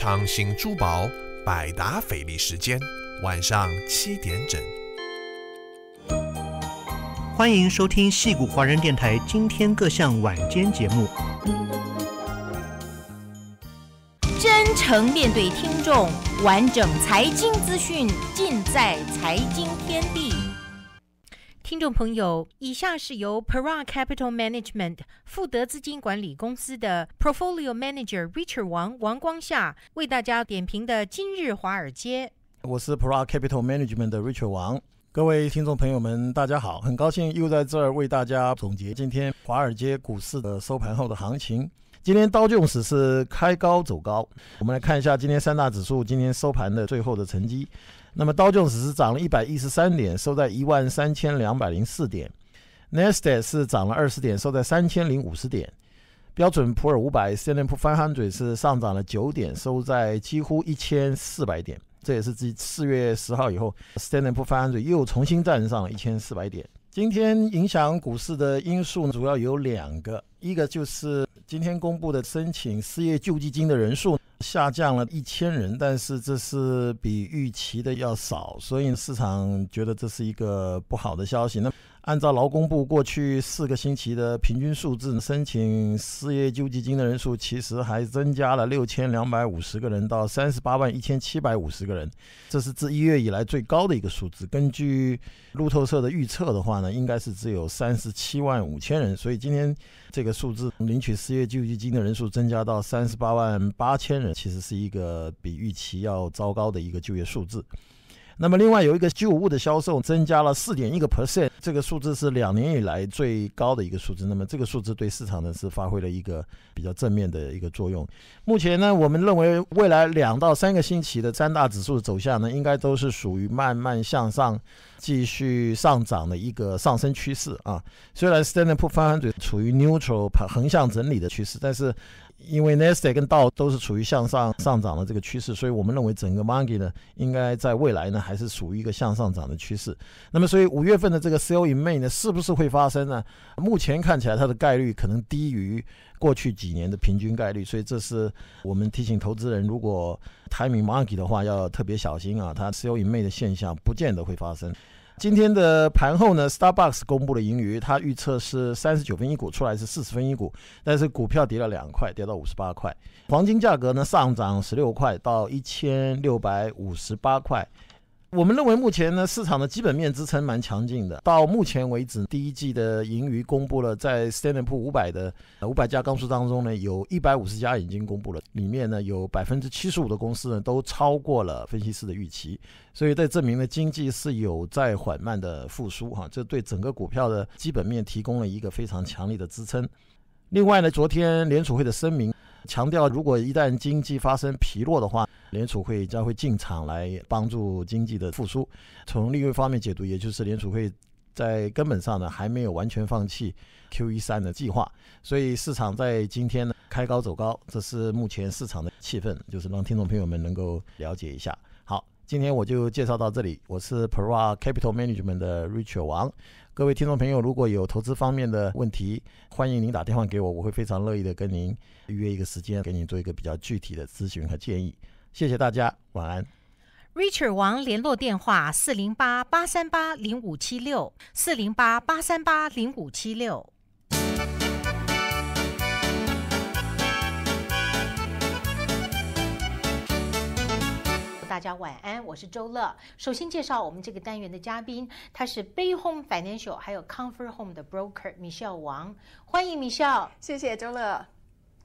长兴珠宝百达翡丽时间，晚上七点整。欢迎收听戏骨华人电台今天各项晚间节目。真诚面对听众，完整财经资讯尽在财经天地。听众朋友，以下是由 Para Capital Management 富德资金管理公司的 Portfolio Manager Richard 王王光夏为大家点评的今日华尔街。我是 Para Capital Management 的 Richard 王，各位听众朋友们，大家好，很高兴又在这儿为大家总结今天华尔街股市的收盘后的行情。今天道琼斯是开高走高，我们来看一下今天三大指数今天收盘的最后的成绩。那么道琼斯是涨了一百一十三点，收在一万三千两百零四点；Nasdaq 是涨了二十点，收在三千零五十点；标准普尔 500，Standard 普500是上涨了九点，收在几乎一千四百点。这也是自四月十号以后，Standard 普500又重新站上了一千四百点。今天影响股市的因素主要有两个，一个就是今天公布的申请失业救济金的人数。下降了一千人，但是这是比预期的要少，所以市场觉得这是一个不好的消息。那按照劳工部过去四个星期的平均数字，申请失业救济金的人数其实还增加了六千两百五十个人，到三十八万一千七百五十个人，这是自一月以来最高的一个数字。根据路透社的预测的话呢，应该是只有三十七万五千人，所以今天这个数字领取失业救济金的人数增加到三十八万八千人。其实是一个比预期要糟糕的一个就业数字。那么，另外有一个旧物的销售增加了四点一个 percent，这个数字是两年以来最高的一个数字。那么，这个数字对市场呢是发挥了一个比较正面的一个作用。目前呢，我们认为未来两到三个星期的三大指数的走向呢，应该都是属于慢慢向上、继续上涨的一个上升趋势啊。虽然 Standard p o o r 处于 neutral 横向整理的趋势，但是因为 Nasdaq 跟道都是处于向上上涨的这个趋势，所以我们认为整个 Market 呢，应该在未来呢还是属于一个向上涨的趋势。那么，所以五月份的这个 Sell in May 呢，是不是会发生呢？目前看起来它的概率可能低于过去几年的平均概率，所以这是我们提醒投资人，如果 Timing Market 的话要特别小心啊，它 Sell in May 的现象不见得会发生。今天的盘后呢，Starbucks 公布了盈余，它预测是三十九分一股，出来是四十分一股，但是股票跌了两块，跌到五十八块。黄金价格呢上涨十六块，到一千六百五十八块。我们认为目前呢，市场的基本面支撑蛮强劲的。到目前为止，第一季的盈余公布了，在 Standard 五百的五百家公司当中呢，有一百五十家已经公布了，里面呢有百分之七十五的公司呢都超过了分析师的预期，所以这证明了经济是有在缓慢的复苏哈，这对整个股票的基本面提供了一个非常强力的支撑。另外呢，昨天联储会的声明。强调，如果一旦经济发生疲弱的话，联储会将会进场来帮助经济的复苏。从利率方面解读，也就是联储会在根本上呢还没有完全放弃 QE 三的计划。所以市场在今天呢开高走高，这是目前市场的气氛，就是让听众朋友们能够了解一下。好，今天我就介绍到这里。我是 Para Capital Management 的 Richard 王。各位听众朋友，如果有投资方面的问题，欢迎您打电话给我，我会非常乐意的跟您预约一个时间，给您做一个比较具体的咨询和建议。谢谢大家，晚安。Richard 王联络电话：四零八八三八零五七六，四零八八三八零五七六。大家晚安，我是周乐。首先介绍我们这个单元的嘉宾，他是 Bay Home Financial 还有 Comfort Home 的 Broker Michelle 王，欢迎 Michelle。谢谢周乐。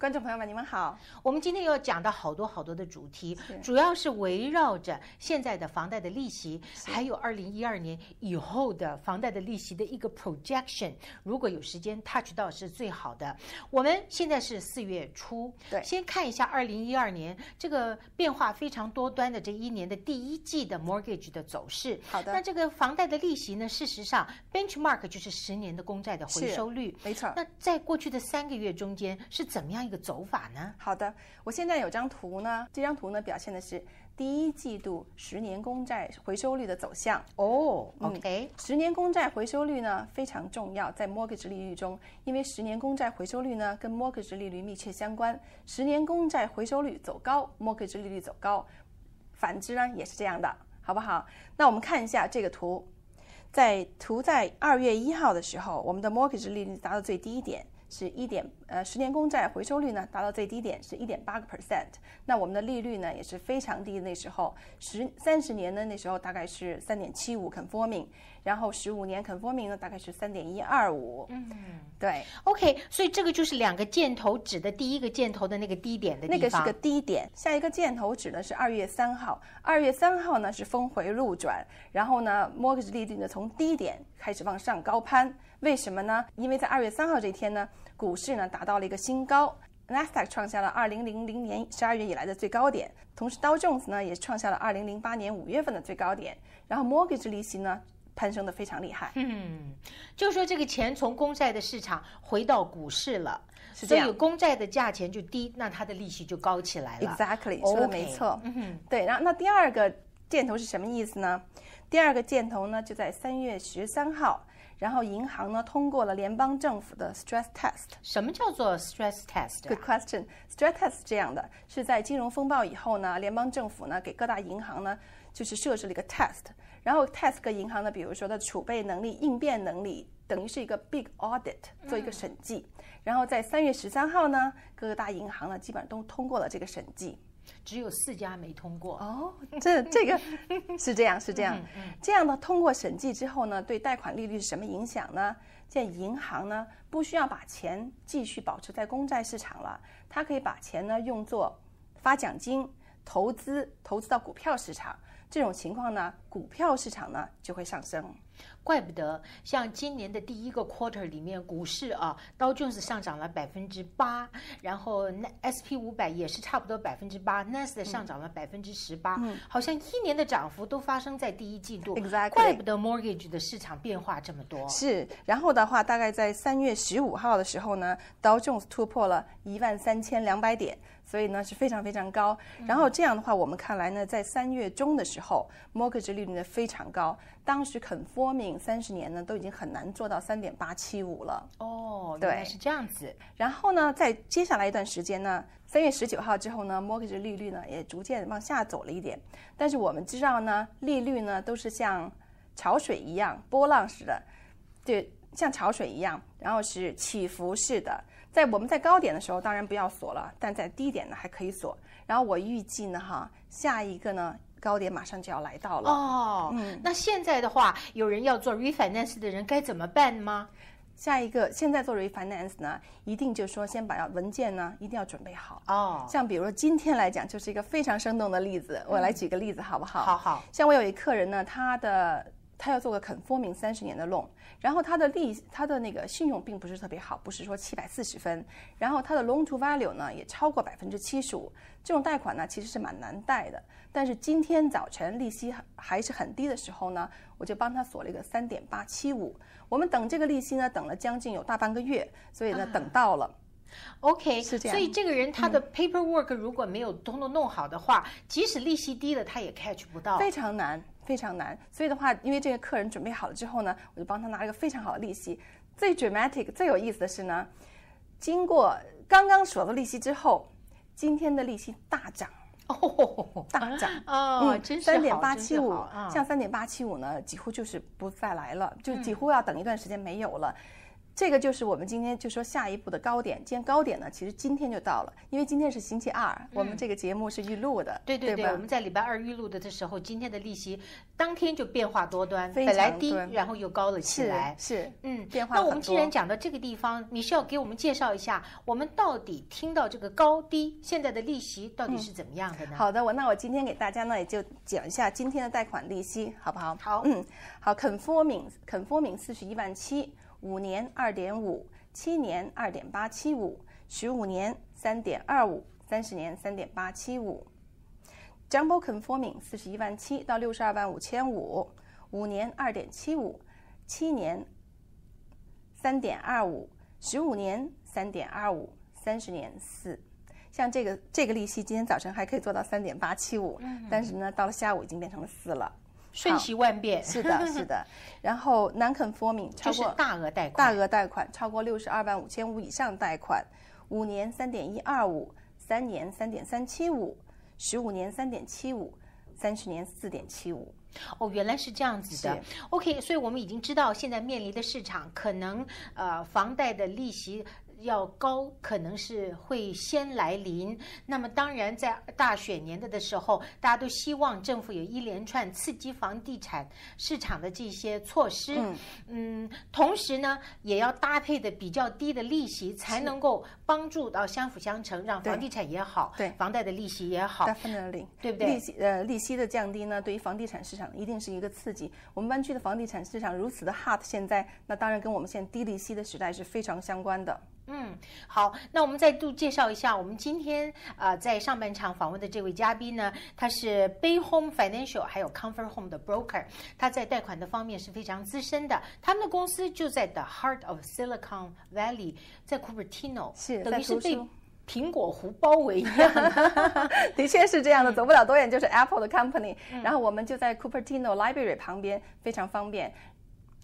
观众朋友们，你们好。我们今天要讲到好多好多的主题，主要是围绕着现在的房贷的利息，还有二零一二年以后的房贷的利息的一个 projection。如果有时间 touch 到是最好的。我们现在是四月初，对，先看一下二零一二年这个变化非常多端的这一年的第一季的 mortgage 的走势。好的。那这个房贷的利息呢？事实上，benchmark 就是十年的公债的回收率，没错。那在过去的三个月中间是怎么样一个？走法呢？好的，我现在有张图呢，这张图呢表现的是第一季度十年公债回收率的走向。哦嗯，OK，十年公债回收率呢非常重要，在 mortgage 利率中，因为十年公债回收率呢跟 mortgage 利率密切相关，十年公债回收率走高，mortgage 利率走高，反之呢也是这样的，好不好？那我们看一下这个图，在图在二月一号的时候，我们的 mortgage 利率达到最低点。是一点呃，十年公债回收率呢达到最低点是一点八个 percent，那我们的利率呢也是非常低，那时候十三十年呢那时候大概是三点七五 conforming，然后十五年 conforming 呢大概是三点一二五，嗯，对，OK，所以这个就是两个箭头指的第一个箭头的那个低点的地方。那个是个低点。下一个箭头指的是二月三号，二月三号呢是峰回路转，然后呢，mortgage 利率呢从低点开始往上高攀。为什么呢？因为在二月三号这一天呢，股市呢达到了一个新高。Nasdaq 创下了二零零零年十二月以来的最高点，同时道琼斯呢也创下了二零零八年五月份的最高点，然后 mortgage 利息呢攀升的非常厉害，嗯，就是说这个钱从公债的市场回到股市了，所以是这样。公债的价钱就低，那它的利息就高起来了。Exactly，说的没错。嗯哼，对，然后那第二个箭头是什么意思呢？第二个箭头呢就在三月十三号，然后银行呢通过了联邦政府的 stress test。什么叫做 stress test？Good question. Stress test 这样的，是在金融风暴以后呢，联邦政府呢给各大银行呢就是设置了一个 test，然后 test 各银行呢，比如说它的储备能力、应变能力，等于是一个 big audit，做一个审计。然后在三月十三号呢，各个大银行呢基本上都通过了这个审计。只有四家没通过。哦，这这个是这样，是这样。这样的通过审计之后呢，对贷款利率是什么影响呢？现在银行呢不需要把钱继续保持在公债市场了，它可以把钱呢用作发奖金、投资，投资到股票市场。这种情况呢，股票市场呢就会上升。怪不得像今年的第一个 quarter 里面，股市啊，道琼斯上涨了百分之八，然后那 SP 五百也是差不多百分之八，NAS 的上涨了百分之十八，好像一年的涨幅都发生在第一季度。Exactly 怪不得 mortgage 的市场变化这么多。是，然后的话，大概在三月十五号的时候呢，道琼斯突破了一万三千两百点，所以呢是非常非常高。然后这样的话，我们看来呢，在三月中的时候，mortgage 利率呢非常高，当时 conforming 三十年呢都已经很难做到三点八七五了。哦，对是这样子。然后呢，在接下来一段时间呢，三月十九号之后呢，mortgage 利率呢也逐渐往下走了一点。但是我们知道呢，利率呢都是像潮水一样波浪式的，对，像潮水一样，然后是起伏式的。在我们在高点的时候，当然不要锁了，但在低点呢还可以锁。然后我预计呢，哈，下一个呢高点马上就要来到了。哦，嗯那现在的话，有人要做 refinance 的人该怎么办吗？下一个现在做 refinance 呢，一定就是说先把要文件呢一定要准备好。哦，像比如说今天来讲，就是一个非常生动的例子。我来举个例子好不好？好好，像我有一客人呢，他的他要做个 conforming 三十年的 loan，然后他的利他的那个信用并不是特别好，不是说七百四十分，然后他的 loan to value 呢也超过百分之七十五，这种贷款呢其实是蛮难贷的。但是今天早晨利息还还是很低的时候呢，我就帮他锁了一个三点八七五。我们等这个利息呢，等了将近有大半个月，所以呢等到了。OK，是这样嗯所以这个人他的 paperwork 如果没有通通弄好的话，即使利息低了，他也 catch 不到。非常难，非常难。所以的话，因为这个客人准备好了之后呢，我就帮他拿了一个非常好的利息。最 dramatic、最有意思的是呢，经过刚刚锁的利息之后，今天的利息大涨，哦，大涨。哦，真是三点八七五像三点八七五呢，几乎就是不再来了，就嗯几乎要等一段时间没有了。这个就是我们今天就说下一步的高点。今天高点呢，其实今天就到了，因为今天是星期二，我们这个节目是预录的，嗯对对对，我们在礼拜二预录的的时候，今天的利息当天就变化多端，本来低，然后又高了起来。是，嗯，变化那我们既然讲到这个地方，你是要给我们介绍一下，我们到底听到这个高低，现在的利息到底是怎么样的呢？好的，我那我今天给大家呢也就讲一下今天的贷款利息，好不好？好嗯，好，conforming conforming 四十一万七，五年二点五，七年二点八七五，十五年三点二五，三十年三点八七五。Jumbo conforming 四十一万七到六十二万五千五，五年二点七五，七年三点二五，十五年三点二五，三十年四。像这个这个利息，今天早晨还可以做到三点八七五，但是呢，到了下午已经变成了四了。瞬息万变，是的，是的。然后 non-conforming 超就是过大额贷款，大额贷款超过六十二万五千五以上贷款，五年三点一二五，三年三点三七五，十五年三点七五，三十年四点七五。哦，原来是这样子的。OK，所以我们已经知道现在面临的市场可能呃房贷的利息。要高，可能是会先来临。那么，当然在大选年的的时候，大家都希望政府有一连串刺激房地产市场的这些措施。嗯嗯，同时呢，也要搭配的比较低的利息，才能够帮助到相辅相成，让房地产也好，对房贷的利息也好，Definitely，对不对利息呃，利息的降低呢，对于房地产市场一定是一个刺激。我们湾区的房地产市场如此的 hot，现在那当然跟我们现在低利息的时代是非常相关的。嗯，好，那我们再度介绍一下，我们今天呃在上半场访问的这位嘉宾呢，他是 Bay Home Financial 还有 Comfort Home 的 broker，他在贷款的方面是非常资深的。他们的公司就在 The Heart of Silicon Valley，在 Cupertino，是等于是被苹果湖包围一样的。的确是这样的，嗯走不了多远就是 Apple 的 company，、然后我们就在 Cupertino Library 旁边，非常方便。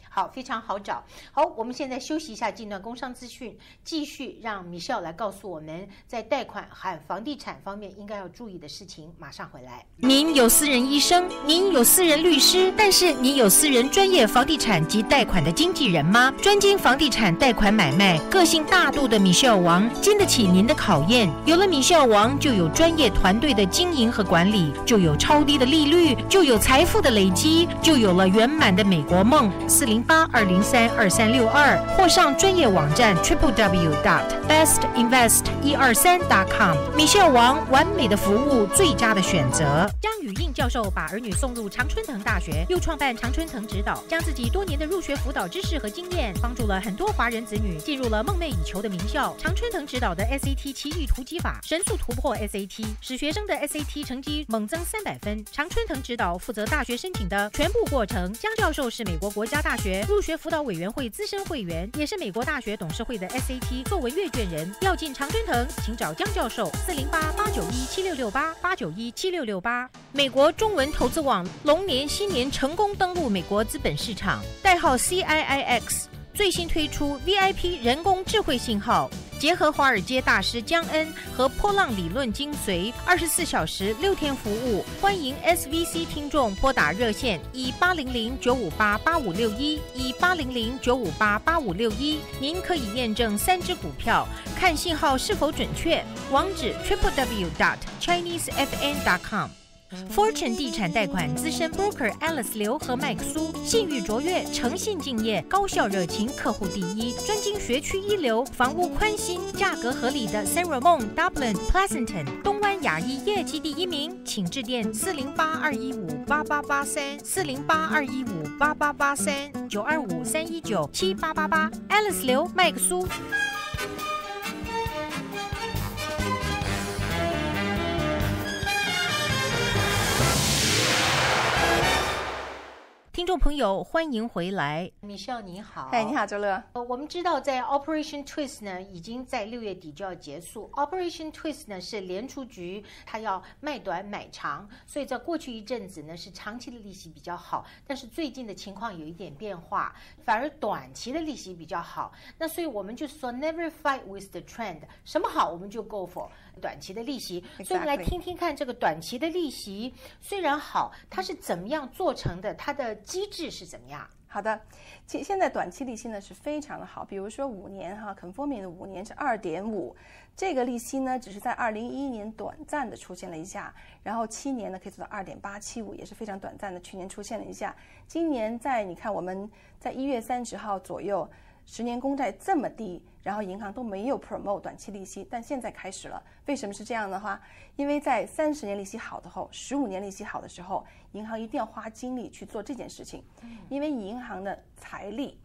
好，非常好找。好，我们现在休息一下，进段工商资讯，继续让米笑来告诉我们在贷款和房地产方面应该要注意的事情。马上回来。您有私人医生，您有私人律师，但是您有私人专业房地产及贷款的经纪人吗？专精房地产贷款买卖，个性大度的米笑王经得起您的考验。有了米笑王，就有专业团队的经营和管理，就有超低的利率，就有财富的累积，就有了圆满的美国梦。四零八二零三二三六二，或上专业网站 triple w dot best invest 一二三 dot com。米秀王，完美的服务，最佳的选择。张宇应教授把儿女送入常春藤大学，又创办常春藤指导，将自己多年的入学辅导知识和经验，帮助了很多华人子女进入了梦寐以求的名校。常春藤指导的 SAT 奇遇突击法，神速突破 SAT，使学生的 SAT 成绩猛增三百分。常春藤指导负责大学申请的全部过程。江教授是美国国家大学入学辅导委员会资深会员，也是美国大学董事会的 SAT 作文阅卷人。要进常春藤，请找江教授，四零八八九一七六六八八九一七六六八。美国中文投资网龙年新年成功登陆美国资本市场，代号 CIIX。最新推出 VIP 人工智慧信号，结合华尔街大师江恩和波浪理论精髓，二十四小时六天服务。欢迎 SVC 听众拨打热线一八零零九五八八五六一一八零零九五八八五六一，您可以验证三只股票，看信号是否准确。网址 triple w dot chinese fn dot com。Fortune 地产贷款资深 broker Alice 刘和麦克苏，信誉卓越，诚信敬业，高效热情，客户第一，专精学区一流，房屋宽心，价格合理的 San Ramon、Dublin、Pleasanton，东湾亚裔业绩第一名，请致电四零八二一五八八八三四零八二一五八八八三九二五三一九七八八八 Alice 刘麦克苏。友，欢迎回来，米笑你好，嗨，你好，周乐。呃，我们知道在 Operation Twist 呢，已经在六月底就要结束。Operation Twist 呢是联储局它要卖短买长，所以在过去一阵子呢是长期的利息比较好，但是最近的情况有一点变化，反而短期的利息比较好。那所以我们就说 Never fight with the trend，什么好我们就 go for 短期的利息。所以我们来听听看这个短期的利息虽然好，它是怎么样做成的，它的机制是怎么样？好的，其现在短期利息呢是非常的好，比如说五年哈，conforming 的五年是二点五，这个利息呢只是在二零一一年短暂的出现了一下，然后七年呢可以做到二点八七五，也是非常短暂的，去年出现了一下，今年在你看我们在一月三十号左右。十年公债这么低，然后银行都没有 promote 短期利息，但现在开始了。为什么是这样的话？因为在三十年利息好的后，十五年利息好的时候，银行一定要花精力去做这件事情，因为银行的财力、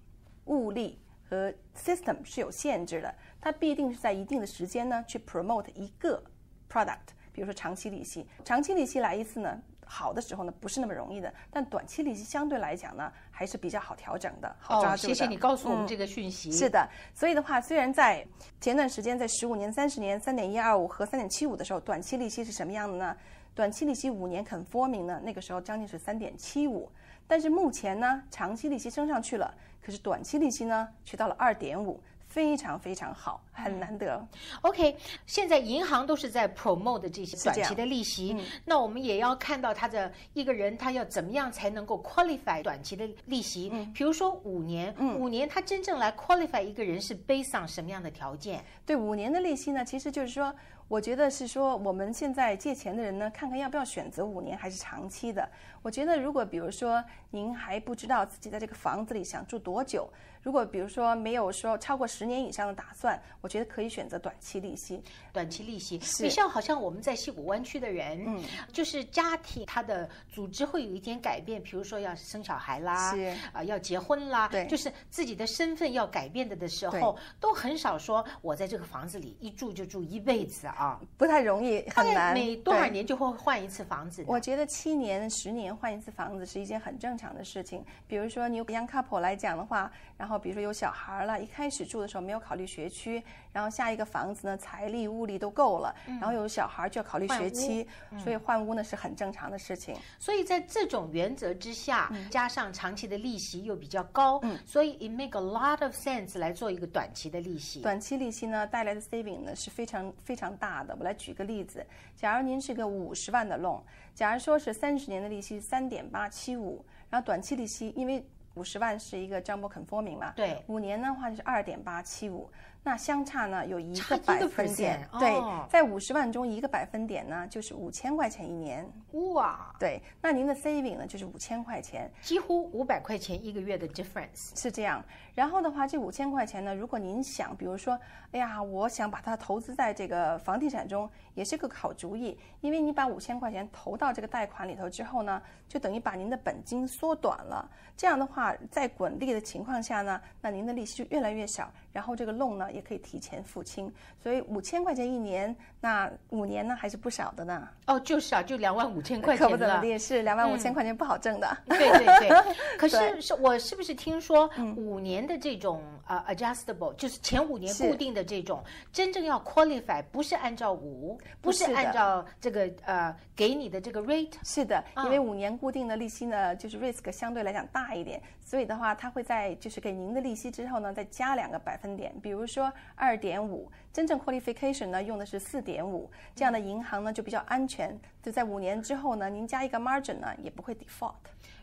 物力和 system 是有限制的，它必定是在一定的时间呢去 promote 一个 product。比如说长期利息，长期利息来一次呢，好的时候呢，不是那么容易的。但短期利息相对来讲呢，还是比较好调整的，好抓哦，住的。谢谢你告诉我们嗯这个讯息。是的，所以的话，虽然在前段时间在十五年、三十年三点一二五和三点七五的时候，短期利息是什么样的呢？短期利息五年 conforming 呢，那个时候将近是三点七五，但是目前呢，长期利息升上去了，可是短期利息呢却到了二点五，非常非常好，很难得。OK，现在银行都是在 promote 这些短期的利息，那我们也要看到他的一个人他要怎么样才能够 qualify 短期的利息。比如说五年，五年他真正来 qualify 一个人是 based on 什么样的条件？对五年的利息呢，其实就是说，我觉得是说我们现在借钱的人呢，看看要不要选择五年还是长期的。我觉得如果比如说您还不知道自己在这个房子里想住多久，如果比如说没有说超过十年以上的打算，我觉得可以选择短期利息。短期利息，是你像好像我们在西谷湾区的人，嗯，就是家庭他的组织会有一点改变，比如说要生小孩啦，是啊、要结婚啦，对就是自己的身份要改变的的时候，都很少说我在这个房子里一住就住一辈子啊，不太容易，很难。每多少年就会换一次房子？我觉得七年、十年换一次房子是一件很正常的事情。比如说你有 young couple 来讲的话，然后比如说有小孩了，一开始住的时候没有考虑学区，然后下一个房子呢财力物力都够了，然后有小孩就要考虑学期，所以换屋呢是很正常的事情。所以在这种原则之下，嗯加上长期的利息又比较高，所以 it make a lot of sense 来做一个短期的利息。短期利息呢带来的 saving 呢是非常非常大的。我来举个例子，假如您是个五十万的 loan，假如说是三十年的利息三点八七五，然后短期利息因为五十万是一个 jumbo conforming 嘛，对五年的话就是二点八七五，那相差呢有一个个百分点，哦对，在五十万中一个百分点呢就是五千块钱一年，哇，对，那您的 saving 呢就是五千块钱，几乎五百块钱一个月的 difference。是这样。然后的话，这五千块钱呢，如果您想，比如说，哎呀，我想把它投资在这个房地产中，也是个好主意，因为你把五千块钱投到这个贷款里头之后呢，就等于把您的本金缩短了。这样的话，在滚利的情况下呢，那您的利息就越来越小，然后这个 loan 呢也可以提前付清。所以五千块钱一年，那五年呢还是不少的呢，哦，就是啊，就两万五千块钱可。不怎么地，是两万五千块钱不好挣的。对对对，可是是我是不是听说五年的这种呃 adjustable，就是前五年固定的这种，真正要 qualify 不是按照五，不是按照这个呃给你的这个 rate，是的，因啊为五年固定的利息呢，就是 risk 相对来讲大一点，所以的话，它会在就是给您的利息之后呢，再加两个百分点，比如说二点五，真正 qualification 呢用的是四点五，这样的银行呢就比较安全，就在五年之后呢，您加一个 margin 呢也不会 default。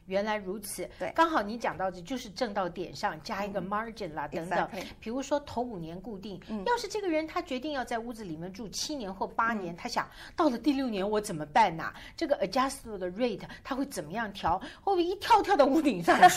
原来如此，对嗯刚好你讲到的就是挣到点上，加一个 margin 啦、等等。比如说头五年固定，嗯要是这个人他决定要在屋子里面住七年或八年，他想到了第六年我怎么办呐、这个 adjustable 的 rate 他会怎么样调？会不会一跳跳到屋顶上去？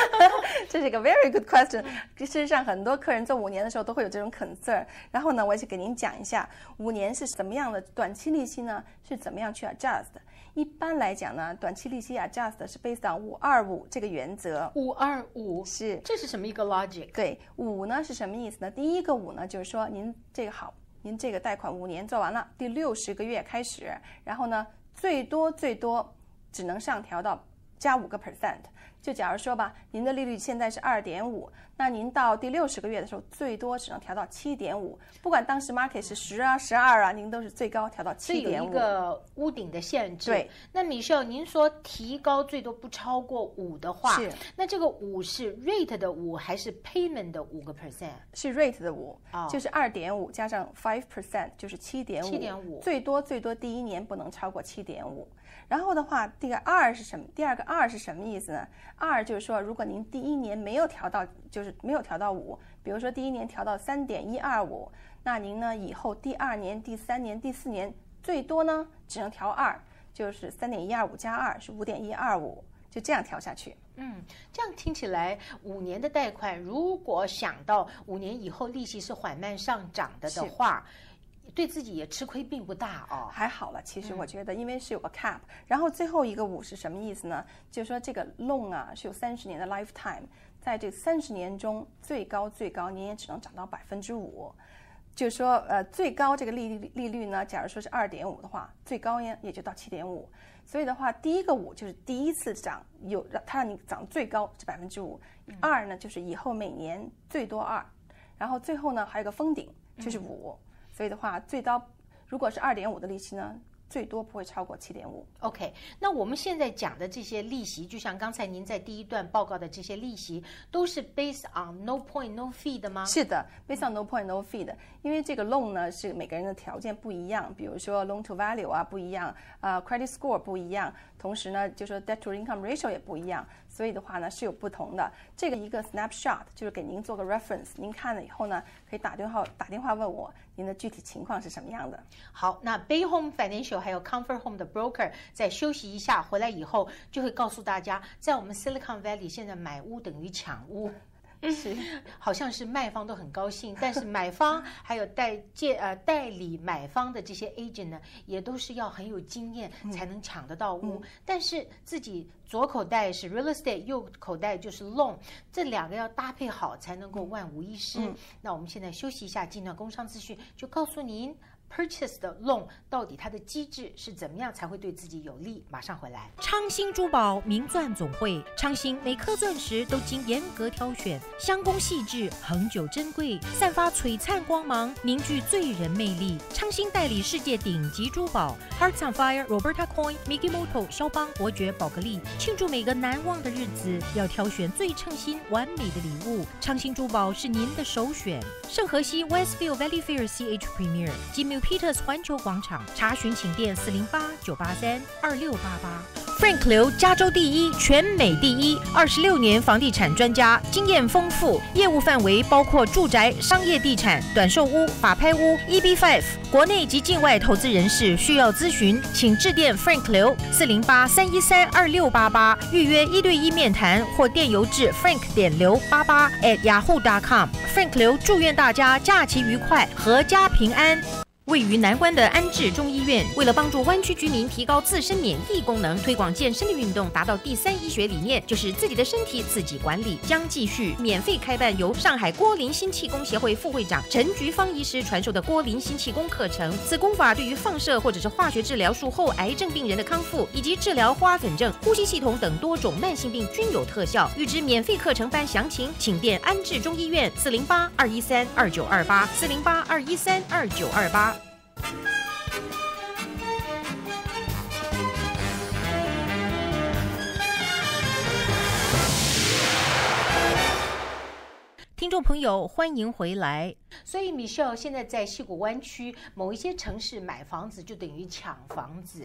这是一个 very good question。事实上，很多客人做五年的时候都会有这种 concern。然后呢，我也去给您讲一下五年是什么样的，短期利息呢是怎么样去 adjust 的。一般来讲呢，短期利息 adjust 是 based on 五二五这个原则。五二五，是这是什么一个 logic？对，五呢是什么意思呢？第一个五呢，就是说您这个好，您这个贷款五年做完了，第六十个月开始，然后呢，最多最多只能上调到加五个 percent。就假如说吧，您的利率现在是二点五，那您到第六十个月的时候，最多只能调到七点五。不管当时 market 是十啊、十二啊，您都是最高调到七点五。个屋顶的限制。对，那米秀，您说提高最多不超过五的话，是那这个五是 rate 的五还是 payment 的五个 percent？是 rate 的五、哦就是二点五加上 five percent，就是七点五。七点五最多最多第一年不能超过七点五。然后的话，这个二是什么？第二个二是什么意思呢？二就是说，如果您第一年没有调到，就是没有调到五，比如说第一年调到三点一二五，那您呢以后第二年、第三年、第四年最多呢只能调二，就是三点一二五加二是五点一二五，就这样调下去。嗯，这样听起来，五年的贷款如果想到五年以后利息是缓慢上涨的的话，对自己也吃亏并不大哦。还好了，其实我觉得，因为是有个 cap，、然后最后一个五是什么意思呢？就是说这个 loan 啊是有三十年的 lifetime，在这三十年中最高最高你也只能涨到百分之五。就是说，呃，最高这个利率利率呢，假如说是二点五的话，最高呢也就到七点五。所以的话，第一个五就是第一次涨，有让它让你涨最高是百分之五。二呢就是以后每年最多二，然后最后呢还有个封顶就是五。所以的话，最高如果是二点五的利息呢，最多不会超过七点五。OK，那我们现在讲的这些利息，就像刚才您在第一段报告的这些利息，都是 based on no point no fee 的吗？是的，based on no point no fee 的，因为这个 loan 呢是每个人的条件不一样，比如说 loan to value 啊不一样，啊、credit score 不一样，同时呢就说 debt to income ratio 也不一样，所以的话呢是有不同的。这个一个 snapshot 就是给您做个 reference，您看了以后呢可以打电话打电话问我您的具体情况是什么样的。好，那 Bay Home Financial 还有 Comfort Home 的 broker 在休息一下，回来以后就会告诉大家，在我们 Silicon Valley 现在买屋等于抢屋。是，好像是卖方都很高兴，但是买方还有代借呃代理买方的这些 agent 呢，也都是要很有经验才能抢得到屋。但是自己左口袋是 real estate，右口袋就是 loan，这两个要搭配好才能够万无一失。那我们现在休息一下，进段工商资讯，就告诉您。Purchase 的 loan 到底它的机制是怎么样才会对自己有利？马上回来。昌兴珠宝名钻总会，昌兴每颗钻石都经严格挑选，香工细致，恒久珍贵，散发璀璨光芒，凝聚醉人魅力。昌兴代理世界顶级珠宝，Hearts on Fire、Roberta Coin、Mickey Moto、肖邦、伯爵、宝格丽，庆祝每个难忘的日子，要挑选最称心、完美的礼物。昌兴珠宝是您的首选。圣荷西 Westfield Valley Fair CH Premier，吉米 Peters 环球广场，查询请电四零八九八三二六八八。Frank 刘，加州第一，全美第一，二十六年房地产专家，经验丰富，业务范围包括住宅、商业地产、短售屋、法拍屋、EB Five，国内及境外投资人士需要咨询，请致电 Frank 刘四零八三一三二六八八，预约一对一面谈或电邮至 frank 点刘八八 at yahoo.com。Frank 刘祝愿大家假期愉快，阖家平安。位于南关的安置中医院，为了帮助湾区居民提高自身免疫功能，推广健身的运动，达到第三医学理念，就是自己的身体自己管理，将继续免费开办由上海郭林新气功协会副会长陈菊芳医师传授的郭林新气功课程。此功法对于放射或者是化学治疗术后癌症病人的康复，以及治疗花粉症、呼吸系统等多种慢性病均有特效。预知免费课程班详情，请电安置中医院四零八二一三二九二八四零八二一三二九二八。听众朋友，欢迎回来。所以，Michelle 现在在西谷湾区某一些城市买房子，就等于抢房子。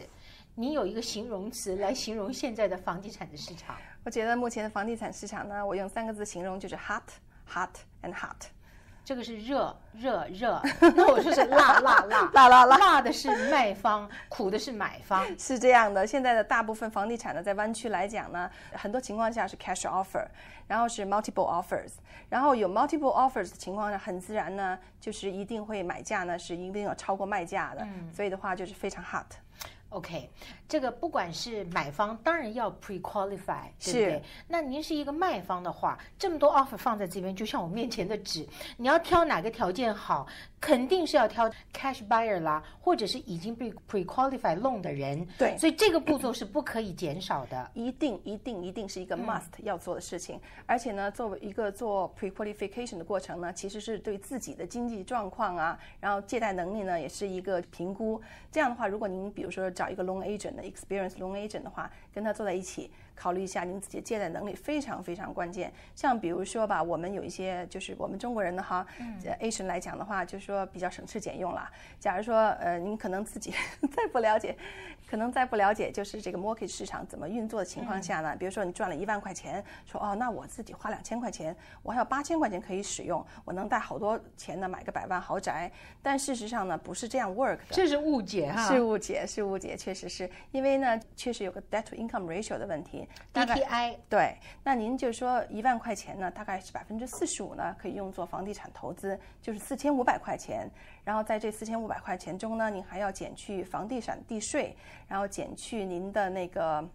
你有一个形容词来形容现在的房地产的市场？我觉得目前的房地产市场呢，我用三个字形容就是 hot, hot and hot。这个是热热热，那我就是辣辣辣 辣辣辣辣的是卖方，苦的是买方。是这样的，现在的大部分房地产呢，在湾区来讲呢，很多情况下是 cash offer，然后是 multiple offers，然后有 multiple offers 的情况下，很自然呢，就是一定会买价呢是一定要超过卖价的，所以的话就是非常 hot。OK，这个不管是买方，当然要 pre qualify，对不是对？那您是一个卖方的话，这么多 offer 放在这边，就像我面前的纸，你要挑哪个条件好，肯定是要挑 cash buyer 啦，或者是已经被 pre qualify loan 的人。对所以这个步骤是不可以减少的。一定一定一定是一个 must 要做的事情，而且呢，作为一个做 pre-qualification 的过程呢，其实是对自己的经济状况啊，然后借贷能力呢，也是一个评估。这样的话，如果您比如说找找一个 long agent 的 experience，long agent 的话，跟他坐在一起。考虑一下您自己的借贷能力非常非常关键。像比如说吧，我们有一些就是我们中国人的哈，呃 Asian 来讲的话，就是说比较省吃俭用了。假如说呃您可能自己 再不了解，可能再不了解就是这个 mortgage 市场怎么运作的情况下呢，比如说你赚了一万块钱，说哦那我自己花两千块钱，我还有八千块钱可以使用，我能贷好多钱呢买个百万豪宅。但事实上呢不是这样 work 的。这是误解哈。是误解，是误解，确实是因为呢，确实有个 debt to income ratio 的问题。大概 DTI 对，那您就说一万块钱呢，大概是百分之四十五呢，可以用作房地产投资，就是四千五百块钱。然后在这四千五百块钱中呢，您还要减去房地产地税，然后减去您的那个。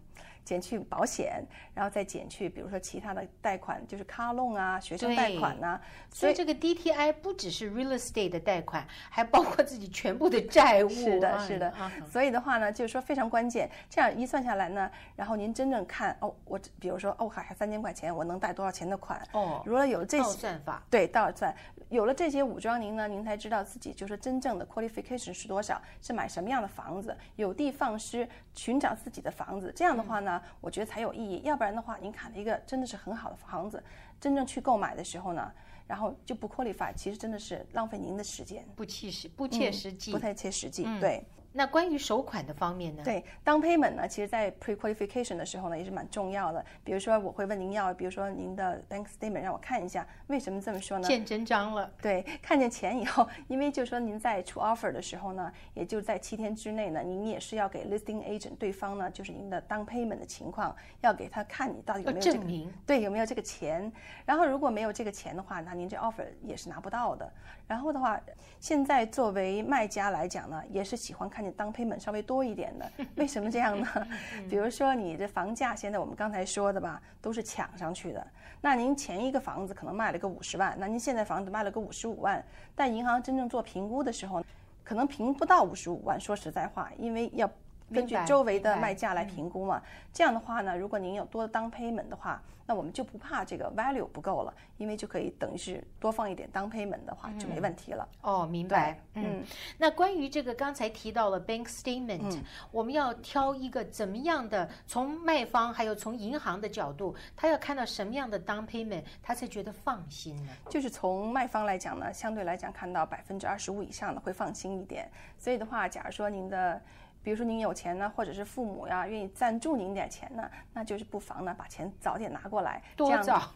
减去保险，然后再减去，比如说其他的贷款，就是卡 loan 啊、学生贷款呐、所以这个 DTI 不只是 real estate 的贷款，还包括自己全部的债务。是的，哎是的啊。所以的话呢，就是说非常关键。这样一算下来呢，然后您真正看哦，我比如说哦，还还三千块钱，我能贷多少钱的款？哦如果有这些。算法。对，倒算有了这些武装，您呢，您才知道自己就是真正的 qualification 是多少，是买什么样的房子，有的放矢，寻找自己的房子。这样的话呢，我觉得才有意义。要不然的话，您砍了一个真的是很好的房子，真正去购买的时候呢，然后就不 qualify，其实真的是浪费您的时间，不切实不切实际。不太切实际。对。那关于首款的方面呢？对，down payment 呢，其实在 pre qualification 的时候呢，也是蛮重要的。比如说，我会问您要，比如说您的 bank statement 让我看一下，为什么这么说呢？见真章了。对，看见钱以后，因为就是说您在出 offer 的时候呢，也就是在七天之内呢，您也是要给 listing agent 对方呢，就是您的 down payment 的情况，要给他看你到底有没有这个证明对，有没有这个钱？然后如果没有这个钱的话，那您这 offer 也是拿不到的。然后的话，现在作为卖家来讲呢，也是喜欢看见 down payment 稍微多一点的。为什么这样呢？比如说你这房价，现在我们刚才说的吧，都是抢上去的。那您前一个房子可能卖了个五十万，那您现在房子卖了个五十五万，但银行真正做评估的时候，可能评不到五十五万。说实在话，因为要根据周围的卖价来评估嘛。这样的话呢，如果您有多的 down payment 的话，那我们就不怕这个 value 不够了，因为就可以等于是多放一点 down payment 的话就没问题了。哦，明白。嗯，那关于这个刚才提到了 bank statement，、我们要挑一个怎么样的，从卖方还有从银行的角度，他要看到什么样的 down payment，他才觉得放心呢？就是从卖方来讲呢，相对来讲看到百分之二十五以上的会放心一点。所以的话，假如说您的，比如说您有钱呢，或者是父母呀愿意赞助您点钱呢，那就是不妨呢把钱早点拿过来，这样多早？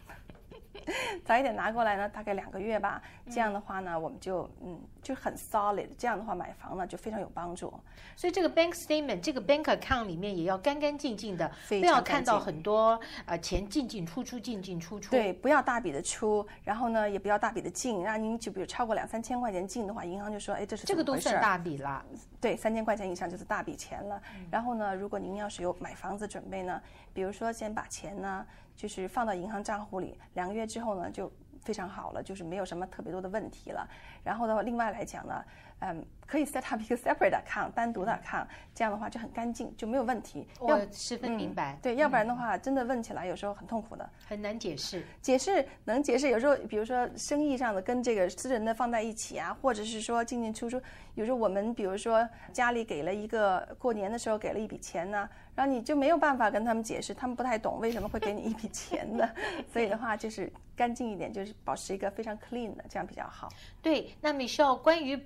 早一点拿过来呢，大概两个月吧。这样的话呢，我们就嗯就很 solid。这样的话买房呢就非常有帮助。所以这个 bank statement，这个 bank account 里面也要干干净净的，非不要看到很多呃钱进进出出，进进出出。对，不要大笔的出，然后呢也不要大笔的进。让您就比如超过两三千块钱进的话，银行就说，哎，这是这个都算大笔了。对，三千块钱以上就是大笔钱了。然后呢，如果您要是有买房子准备呢，比如说先把钱呢，就是放到银行账户里，两个月之后呢就非常好了，就是没有什么特别多的问题了。然后的话，另外来讲呢，嗯，可以 set up 一个 separate account，单独的 account，这样的话就很干净，就没有问题。要我十分明白，对，要不然的话，真的问起来有时候很痛苦的。很难解释。解释能解释，有时候比如说生意上的跟这个私人的放在一起啊，或者是说进进出出，有时候我们比如说家里给了一个过年的时候给了一笔钱呢，然后你就没有办法跟他们解释，他们不太懂为什么会给你一笔钱的，所以的话就是干净一点，就是保持一个非常 clean 的，这样比较好。对，那 Michelle 关于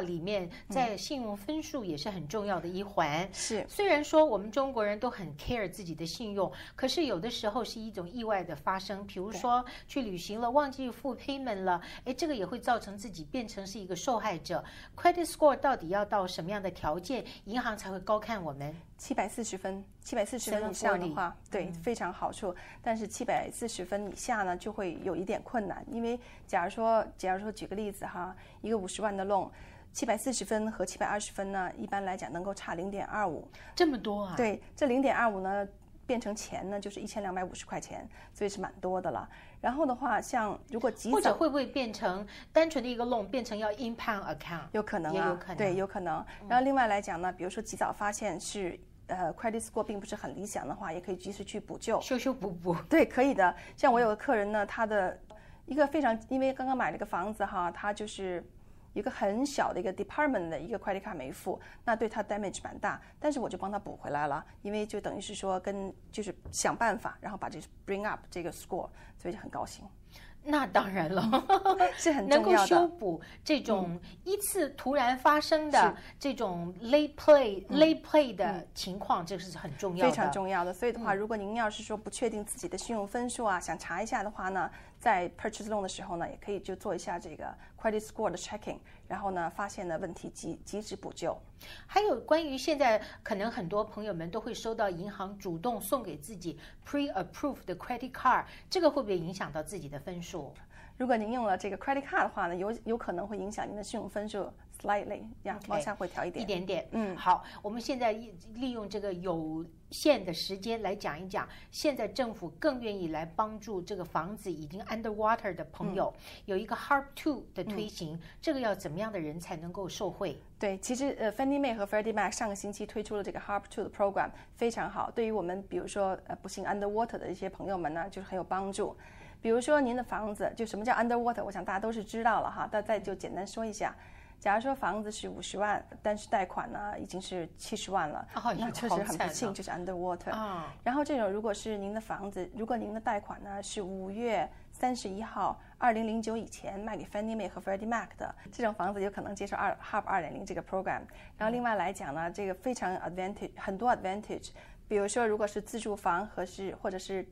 里面，在信用分数也是很重要的一环。是虽然说我们中国人都很 care 自己的信用，可是有的时候是一种意外的发生，比如说去旅行了忘记付 payment 了，哎，这个也会造成自己变成是一个受害者。Credit score 到底要到什么样的条件，银行才会高看我们？七百四十分，七百四十分以上的话，对，非常好处。但是七百四十分以下呢，就会有一点困难，因为假如说，假如说举个例子哈，一个五十万的 loan，七百四十分和七百二十分呢，一般来讲能够差零点二五。这么多啊？对，这零点二五呢，变成钱呢，就是一千两百五十块钱，所以是蛮多的了。然后的话，像如果及早，或者会不会变成单纯的一个 loan 变成要 in pound account？有可能啊，有可能对，有可能。然后另外来讲呢，比如说及早发现是呃 credit score 并不是很理想的话，也可以及时去补救。修修补补。对，可以的。像我有个客人呢，他的一个非常，因为刚刚买了个房子哈，他就是一个很小的一个 department 的一个 credit card 没付，那对他 damage 蛮大，但是我就帮他补回来了，因为就等于是说跟就是想办法，然后把这 bring up 这个 score，所以就很高兴，那当然了，是很 能够重要的。修补这种一次突然发生的这种 late play、late play 的情况，这个是很重要的，非常重要的，所以的话，如果您要是说不确定自己的信用分数啊，想查一下的话呢，在 purchase loan 的时候呢，也可以就做一下这个 credit score 的 checking，然后呢，发现的问题及及时补救。还有关于现在可能很多朋友们都会收到银行主动送给自己 pre-approved 的 credit card，这个会不会影响到自己的分数？如果您用了这个 credit card 的话呢，有有可能会影响您的信用分数 slightly，呀 OK 往下会调一点。一点点。嗯好，我们现在利利用这个有限的时间来讲一讲，现在政府更愿意来帮助这个房子已经 underwater 的朋友，嗯有一个 HARP Two 的推行，这个要怎么样的人才能够受惠？对，其实呃，Fannie Mae 和 Freddie Mac 上个星期推出了这个 HARP Two 的 program，非常好，对于我们比如说呃不幸 underwater 的一些朋友们呢，就是很有帮助。比如说您的房子，就什么叫 underwater，我想大家都是知道了哈，但再就简单说一下。假如说房子是五十万，但是贷款呢已经是七十万了，哦那确实很不幸，啊就是 underwater。啊，然后这种如果是您的房子，如果您的贷款呢是五月三十一号二零零九以前卖给 Fannie Mae 和 Freddie Mac 的，这种房子有可能接受二 Hub 二点零这个 program。然后另外来讲呢，这个非常 advantage 很多 advantage，比如说如果是自住房和是或者是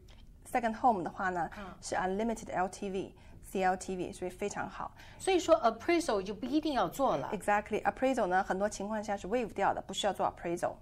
second home 的话呢，是 unlimited LTV。CLTV，所以非常好。所以说 appraisal 就不一定要做了。Exactly，appraisal 呢，很多情况下是 waive 掉的，不需要做 appraisal。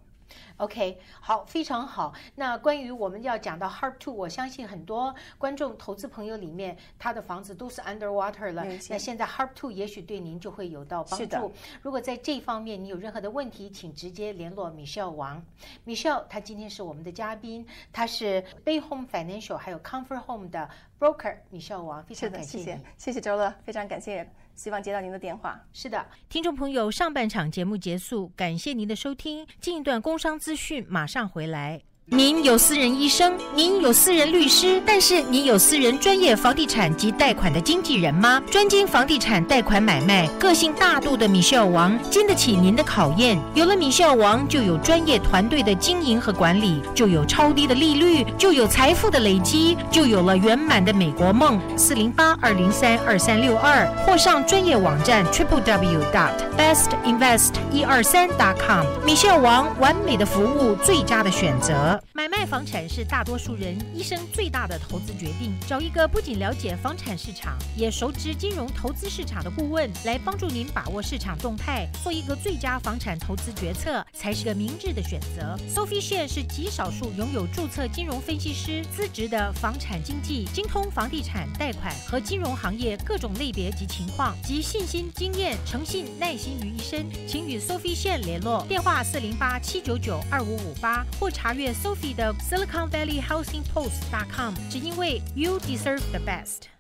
OK，好，非常好。那关于我们要讲到 HARP Two，我相信很多观众、投资朋友里面，他的房子都是 underwater 了那现在 HARP Two 也许对您就会有到帮助。如果在这方面你有任何的问题，请直接联络 Michelle 王。Michelle 他今天是我们的嘉宾，他是 Bay Home Financial 还有 Comfort Home 的 broker Michelle 王，非，常感。谢谢，谢谢周乐，非常感谢，希望接到您的电话。是的，听众朋友，上半场节目结束，感谢您的收听。近一段工商资讯，马上回来。您有私人医生，您有私人律师，但是您有私人专业房地产及贷款的经纪人吗？专精房地产贷款买卖，个性大度的米歇尔王经得起您的考验。有了米歇尔王，就有专业团队的经营和管理，就有超低的利率，就有财富的累积，就有了圆满的美国梦。四零八二零三二三六二，或上专业网站 triple w dot best invest 一二三 dot com。米歇尔王，完美的服务，最佳的选择。买卖房产是大多数人一生最大的投资决定。找一个不仅了解房产市场，也熟知金融投资市场的顾问，来帮助您把握市场动态，做一个最佳房产投资决策，才是个明智的选择。Sophie 线是极少数拥有注册金融分析师资质的房产经纪，精通房地产贷款和金融行业各种类别及情况，集信心、经验、诚信、耐心于一身。请与 Sophie 线联络，电话四零八七九九二五五八，或查阅 Sophie 的 Silicon Valley Housing Post.com。只因为 You deserve the best。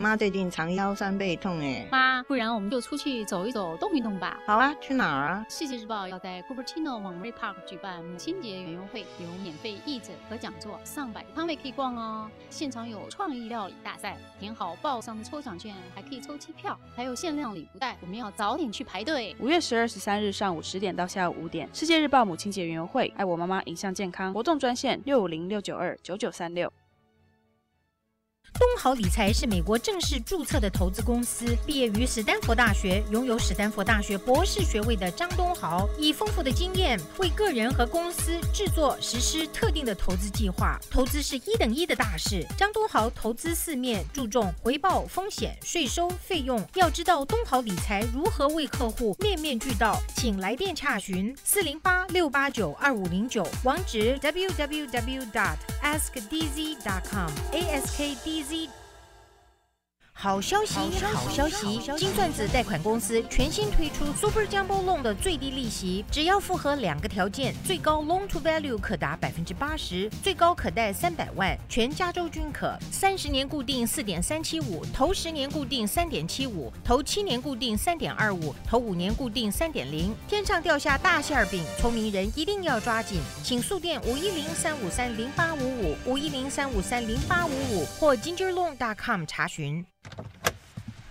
妈最近常腰酸背痛哎。妈，不然我们就出去走一走，动一动吧。好啊，去哪儿啊？世界日报要在 Cupertino Monterey Park 举办母亲节园游会，有免费义诊和讲座，上百个摊位可以逛哦。现场有创意料理大赛，填好报上的抽奖券还可以抽机票，还有限量礼物袋，我们要早点去排队。五月十二、十三日上午十点到下午五点，世界日报母亲节园游会，爱我妈妈影像健康活动专线六五零六九二九九三六。东豪理财是美国正式注册的投资公司，毕业于史丹佛大学，拥有史丹佛大学博士学位的张东豪，以丰富的经验为个人和公司制作、实施特定的投资计划。投资是一等一的大事。张东豪投资四面，注重回报、风险、税收、费用。要知道东豪理财如何为客户面面俱到，请来电查询四零八六八九二五零九，网址 www.askdz.com askdz crazy 好消息，好消息！金钻子贷款公司全新推出 Super Jumbo Loan 的最低利息，只要符合两个条件，最高 Loan to Value 可达百分之八十，最高可贷三百万，全加州均可。三十年固定四点三七五，头十年固定三点七五，头七年固定三点二五，头五年固定三点零。天上掉下大馅儿饼，聪明人一定要抓紧，请速电五一零三五三零八五五五一零三五三零八五五或 gingerloan.com 查询。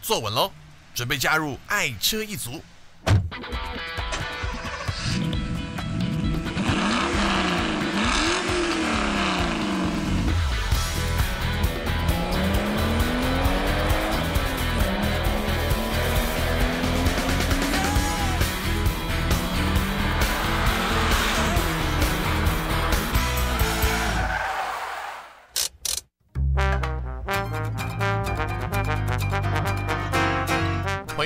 坐稳喽，准备加入爱车一族。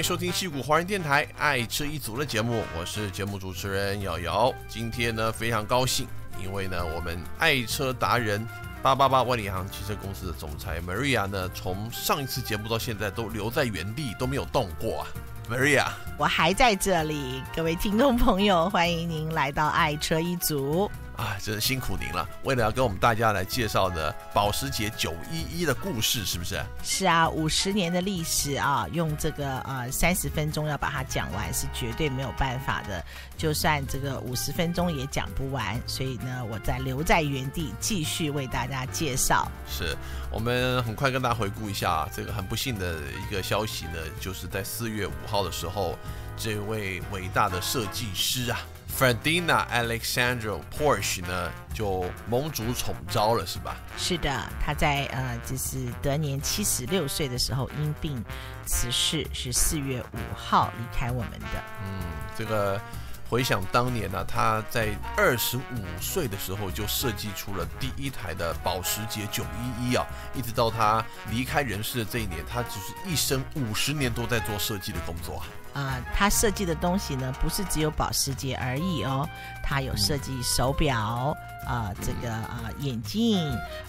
收听戏谷华人电台爱车一族的节目，我是节目主持人瑶瑶。今天呢非常高兴，因为呢我们爱车达人八八八万里行汽车公司的总裁 Maria 呢，从上一次节目到现在都留在原地，都没有动过啊。Maria，我还在这里，各位听众朋友，欢迎您来到爱车一族。啊，真是辛苦您了！为了要跟我们大家来介绍的保时捷九一一的故事，是不是？是啊，五十年的历史啊，用这个呃三十分钟要把它讲完是绝对没有办法的，就算这个五十分钟也讲不完。所以呢，我在留在原地继续为大家介绍。是我们很快跟大家回顾一下这个很不幸的一个消息呢，就是在四月五号的时候，这位伟大的设计师啊。Ferdinand Alexandro Porsche 呢，就盟主宠招了，是吧？是的，他在呃，就是得年七十六岁的时候因病辞世，是四月五号离开我们的。嗯，这个回想当年呢，他在二十五岁的时候就设计出了第一台的保时捷九一一啊，一直到他离开人世的这一年，他只是一生五十年都在做设计的工作啊。啊，他设计的东西呢，不是只有保时捷而已哦，他有设计手表啊，这个啊眼镜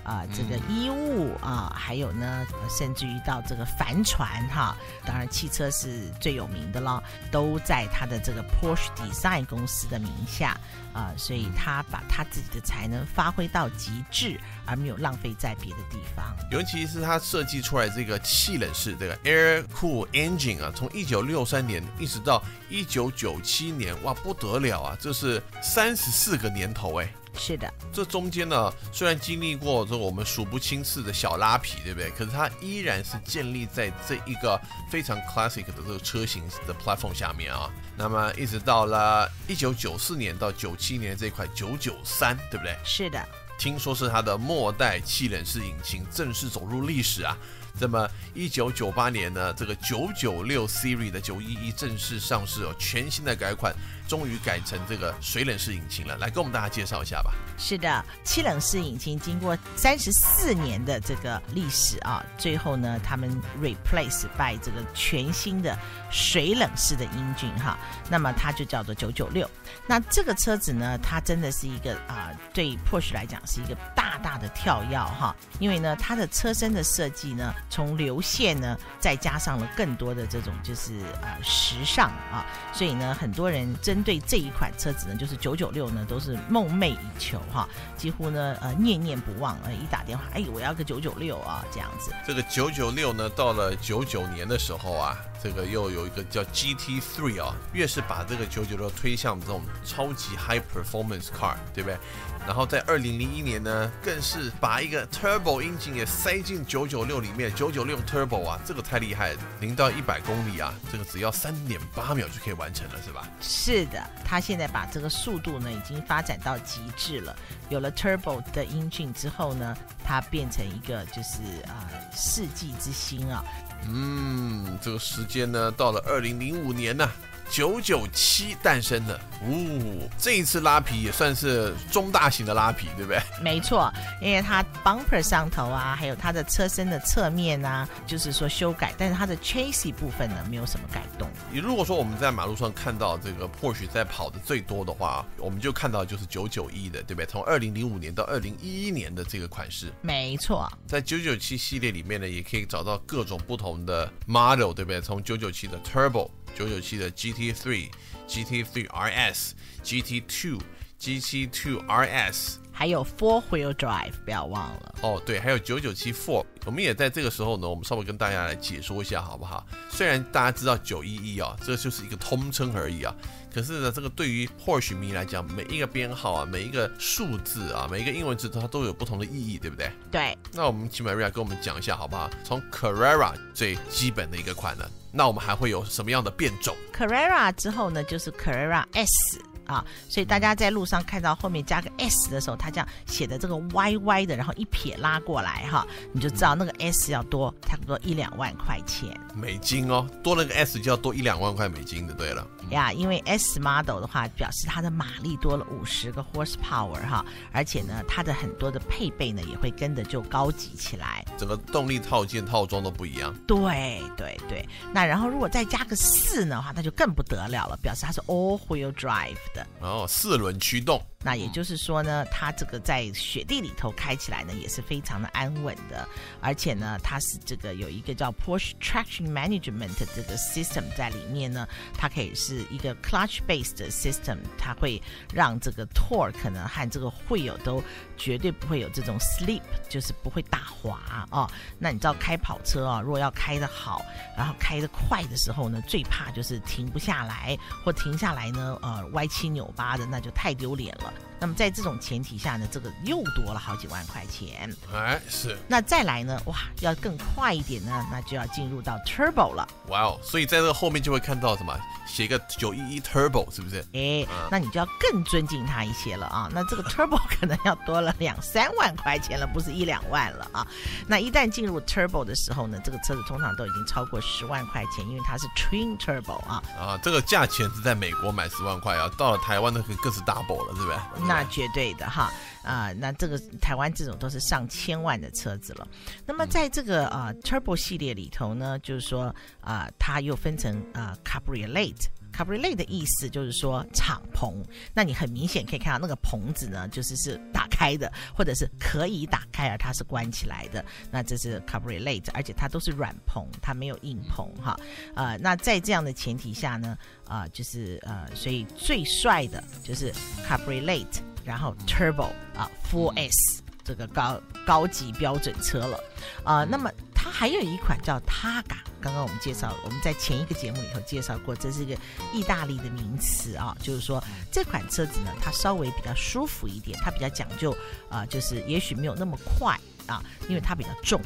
啊，这个衣物啊，还有呢，甚至于到这个帆船哈，当然汽车是最有名的了，都在他的这个 Porsche Design 公司的名下啊，所以他把他自己的才能发挥到极致，而没有浪费在别的地方。尤其是他设计出来这个气冷式这个 Air Cool Engine 啊，从一九六三年。一直到一九九七年，哇，不得了啊！这是三十四个年头哎。是的，这中间呢，虽然经历过这我们数不清次的小拉皮，对不对？可是它依然是建立在这一个非常 classic 的这个车型的 platform 下面啊。那么一直到了一九九四年到九七年这块九九三，对不对？是的，听说是它的末代气冷式引擎正式走入历史啊。那么，一九九八年呢，这个九九六 Series 的九一一正式上市哦，全新的改款，终于改成这个水冷式引擎了。来，跟我们大家介绍一下吧。是的，气冷式引擎经过三十四年的这个历史啊，最后呢，他们 replace by 这个全新的水冷式的英俊哈，那么它就叫做九九六。那这个车子呢，它真的是一个啊，对 Porsche 来讲是一个大大的跳跃哈，因为呢，它的车身的设计呢。从流线呢，再加上了更多的这种就是呃时尚啊，所以呢，很多人针对这一款车子呢，就是九九六呢，都是梦寐以求哈，几乎呢呃念念不忘，呃一打电话，哎，我要个九九六啊这样子。这个九九六呢，到了九九年的时候啊，这个又有一个叫 GT Three 啊，越是把这个九九六推向这种超级 High Performance Car，对不对？然后在二零零一年呢，更是把一个 Turbo Engine 也塞进九九六里面。九九六 Turbo 啊，这个太厉害了，零到一百公里啊，这个只要三点八秒就可以完成了，是吧？是的，它现在把这个速度呢，已经发展到极致了。有了 Turbo 的 Engine 之后呢，它变成一个就是啊世纪之星啊。嗯，这个时间呢，到了二零零五年呢。九九七诞生的，呜，这一次拉皮也算是中大型的拉皮，对不对？没错，因为它 bumper 上头啊，还有它的车身的侧面啊，就是说修改，但是它的 chassis 部分呢，没有什么改动。你如果说我们在马路上看到这个 Porsche 在跑的最多的话，我们就看到就是九九一的，对不对？从二零零五年到二零一一年的这个款式，没错，在九九七系列里面呢，也可以找到各种不同的 model，对不对？从九九七的 Turbo。九九七的 GT3、GT3 RS、GT2、GT2 RS，还有 Four Wheel Drive，不要忘了哦。对，还有九九七 Four，我们也在这个时候呢，我们稍微跟大家来解说一下，好不好？虽然大家知道九一一啊，这就是一个通称而已啊，可是呢，这个对于 Porsche 迷来讲，每一个编号啊，每一个数字啊，每一个英文字它都有不同的意义，对不对？对。那我们请 Maria 跟我们讲一下，好不好？从 Carrera 最基本的一个款呢。那我们还会有什么样的变种？Carrera 之后呢，就是 Carrera S。啊，所以大家在路上看到后面加个 S 的时候，它这样写的这个歪歪的，然后一撇拉过来哈，你就知道那个 S 要多差不多一两万块钱美金哦，多了个 S 就要多一两万块美金的，对了呀，因为 S model 的话表示它的马力多了五十个 horsepower 哈，而且呢，它的很多的配备呢也会跟着就高级起来，整个动力套件套装都不一样。对对对，那然后如果再加个四的话，那就更不得了了，表示它是 all wheel drive。的。哦四轮驱动，那也就是说呢，它这个在雪地里头开起来呢，也是非常的安稳的，而且呢，它是这个有一个叫 Porsche Traction Management 这个 system 在里面呢，它可以是一个 clutch based system，它会让这个 torque 呢和这个 wheel 都绝对不会有这种 slip，就是不会打滑啊。那你知道开跑车啊，如果要开得好，然后开得快的时候呢，最怕就是停不下来，或停下来呢，呃，歪七扭八的，那就太丢脸了。那么在这种前提下呢，这个又多了好几万块钱。哎，是。那再来呢，哇，要更快一点呢，那就要进入到 turbo 了。哇哦，所以在这个后面就会看到什么，写个九一一 turbo 是不是？哎，那你就要更尊敬它一些了啊。那这个 turbo 可能要多了两三万块钱了，不是一两万了啊。那一旦进入 turbo 的时候呢，这个车子通常都已经超过十万块钱，因为它是 twin turbo 啊。啊，这个价钱是在美国买十万块啊，到了台湾那个更是 double 了，是不是？那绝对的哈啊，那这个台湾这种都是上千万的车子了。那么在这个啊 Turbo 系列里头呢，就是说啊，它又分成啊 Cabriolet。Cabriolet 的意思就是说敞篷。那你很明显可以看到那个棚子呢，就是是打开的，或者是可以打开而它是关起来的。那这是 Cabriolet，而且它都是软棚，它没有硬棚哈。呃，那在这样的前提下呢，啊，就是呃，所以最帅的就是 Cabriolet。然后 Turbo 啊，Full S 这个高高级标准车了，啊，那么它还有一款叫 Taga，刚刚我们介绍，我们在前一个节目里头介绍过，这是一个意大利的名词啊，就是说这款车子呢，它稍微比较舒服一点，它比较讲究啊，就是也许没有那么快啊，因为它比较重。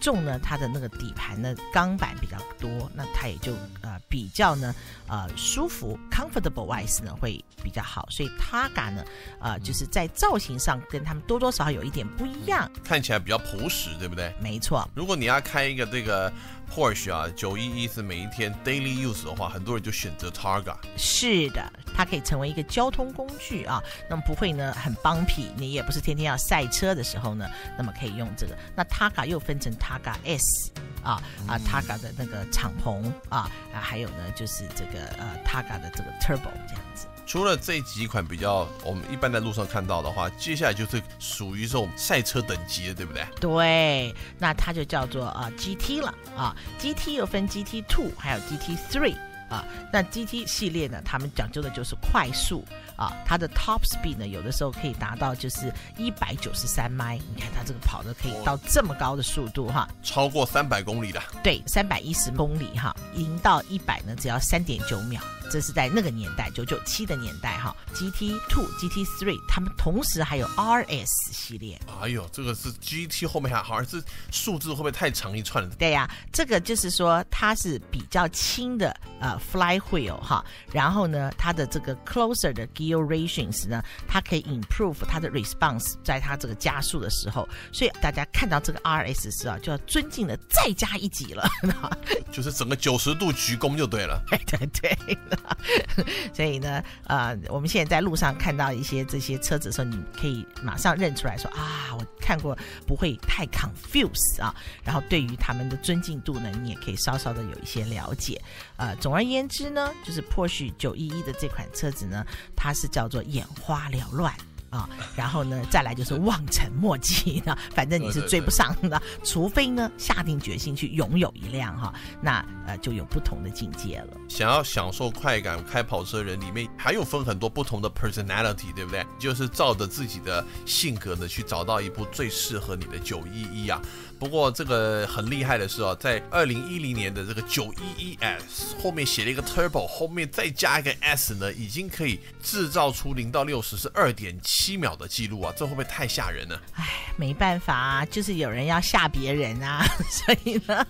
重呢，它的那个底盘呢钢板比较多，那它也就呃比较呢呃舒服，comfortable wise 呢会比较好，所以 Targa 呢呃就是在造型上跟他们多多少少有一点不一样，看起来比较朴实，对不对？没错。如果你要开一个这个 Porsche 啊，九一一是每一天 daily use 的话，很多人就选择 Targa。是的，它可以成为一个交通工具啊，那么不会呢很 bumpy，你也不是天天要赛车的时候呢，那么可以用这个。那 Targa 又分成 Targa S 啊啊，Targa 的那个敞篷啊啊，还有呢就是这个呃 Targa 的这个 Turbo 这样子。除了这几款比较我们一般在路上看到的话，接下来就是属于这种赛车等级的，对不对？对，那它就叫做啊 GT 了啊，GT 又分 GT Two 还有 GT Three 啊，那 GT 系列呢，他们讲究的就是快速。啊，它的 top speed 呢，有的时候可以达到就是一百九十三迈。你看它这个跑的可以到这么高的速度哈，超过三百公里的。对，三百一十公里哈，零到一百呢只要三点九秒。这是在那个年代，九九七的年代哈。GT Two、GT Three，他们同时还有 RS 系列。哎呦，这个是 GT 后面还好像是数字会不会太长一串了？对呀，这个就是说它是比较轻的呃 Fly Wheel 哈，然后呢，它的这个 Closer 的 Gear Ratios 呢，它可以 improve 它的 response，在它这个加速的时候，所以大家看到这个 RS 时啊，就要尊敬的再加一级了，就是整个九十度鞠躬就对了。对 对对。所以呢，呃，我们现在在路上看到一些这些车子的时候，你可以马上认出来说啊，我看过，不会太 confuse 啊。然后对于他们的尊敬度呢，你也可以稍稍的有一些了解。呃，总而言之呢，就是 Porsche 911的这款车子呢，它是叫做眼花缭乱。啊，然后呢，再来就是望尘莫及呢，反正你是追不上的，除非呢下定决心去拥有一辆哈，那呃就有不同的境界了。想要享受快感，开跑车人里面还有分很多不同的 personality，对不对？就是照着自己的性格呢去找到一部最适合你的九一一啊。不过这个很厉害的是哦，在二零一零年的这个九一一 S 后面写了一个 Turbo，后面再加一个 S 呢，已经可以制造出零到六十是二点七秒的记录啊！这会不会太吓人了？哎，没办法啊，就是有人要吓别人啊，所以呢。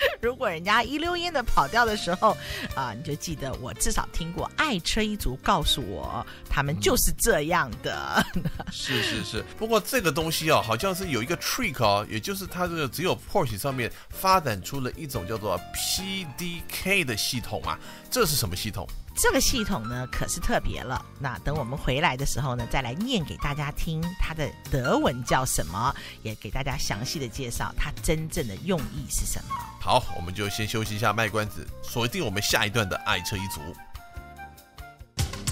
如果人家一溜烟的跑掉的时候，啊，你就记得我至少听过爱车一族告诉我，他们就是这样的。是是是，不过这个东西哦，好像是有一个 trick 哦，也就是它这个只有 Porsche 上面发展出了一种叫做 PDK 的系统啊，这是什么系统？这个系统呢可是特别了，那等我们回来的时候呢，再来念给大家听，它的德文叫什么，也给大家详细的介绍它真正的用意是什么。好，我们就先休息一下，卖关子，锁定我们下一段的爱车一族。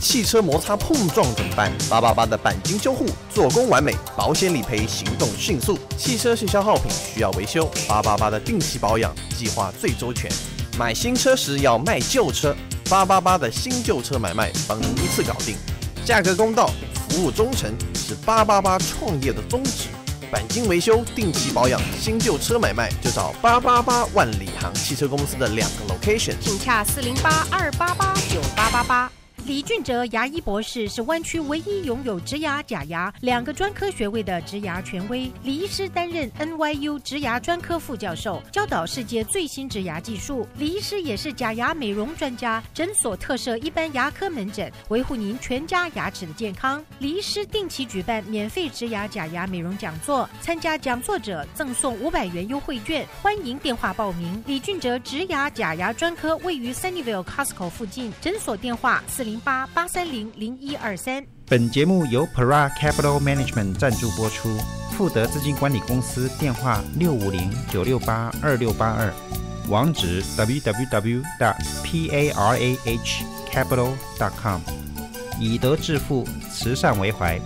汽车摩擦碰撞怎么办？八八八的钣金修护，做工完美，保险理赔行动迅速。汽车是消耗品，需要维修，八八八的定期保养计划最周全。买新车时要卖旧车，八八八的新旧车买卖帮您一次搞定，价格公道，服务忠诚，是八八八创业的宗旨。钣金维修、定期保养、新旧车买卖，就找八八八万里行汽车公司的两个 location。请洽四零八二八八九八八八。李俊哲牙医博士是湾区唯一拥有植牙、假牙两个专科学位的植牙权威。李医师担任 NYU 植牙专科副教授，教导世界最新植牙技术。李医师也是假牙美容专家，诊所特设一般牙科门诊，维护您全家牙齿的健康。李医师定期举办免费植牙、假牙美容讲座，参加讲座者赠送五百元优惠券。欢迎电话报名。李俊哲植牙、假牙专科位于 Sunnyvale Costco 附近，诊所电话四零。八八三零零一二三。本节目由 Para Capital Management 赞助播出，富德资金管理公司电话六五零九六八二六八二，网址 www. parahcapital.com，以德致富，慈善为怀。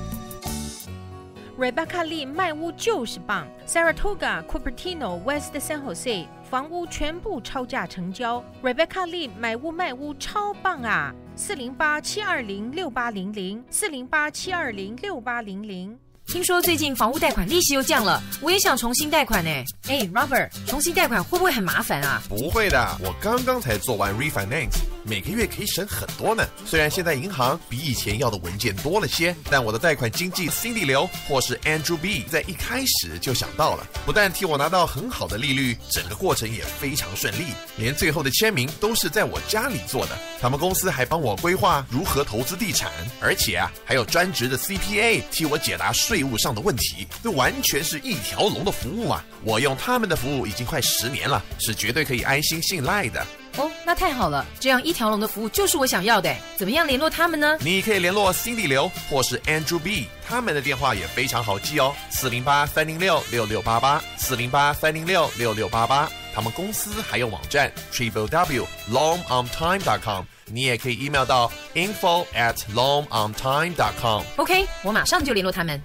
Rebecca Lee 卖屋就是棒，Saratoga、Cupertino、West San Jose 房屋全部超价成交，Rebecca Lee 买屋卖屋超棒啊！四零八七二零六八零零，四零八七二零六八零零。听说最近房屋贷款利息又降了，我也想重新贷款呢。哎，Robert，重新贷款会不会很麻烦啊？不会的，我刚刚才做完 refinance，每个月可以省很多呢。虽然现在银行比以前要的文件多了些，但我的贷款经纪 Cindy 刘或是 Andrew B 在一开始就想到了，不但替我拿到很好的利率，整个过程也非常顺利，连最后的签名都是在我家里做的。他们公司还帮我规划如何投资地产，而且啊，还有专职的 CPA 替我解答税。务上的问题，这完全是一条龙的服务啊！我用他们的服务已经快十年了，是绝对可以安心信赖的。哦，那太好了，这样一条龙的服务就是我想要的。怎么样联络他们呢？你可以联络 Cindy 刘或是 Andrew B，他们的电话也非常好记哦，四零八三零六六六八八，四零八三零六六六八八。他们公司还有网站 triple w longontime dot com。你也可以 email 到 info at longontime dot com。OK，我马上就联络他们。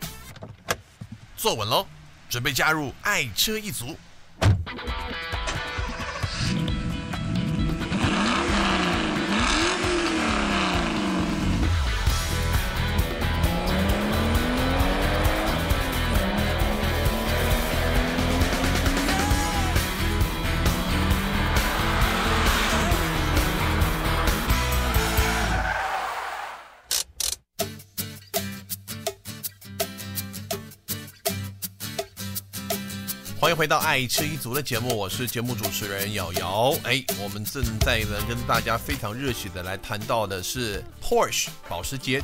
坐稳喽，准备加入爱车一族。欢迎回到爱吃一族的节目，我是节目主持人瑶瑶。哎，我们正在呢跟大家非常热血的来谈到的是 Porsche 保时捷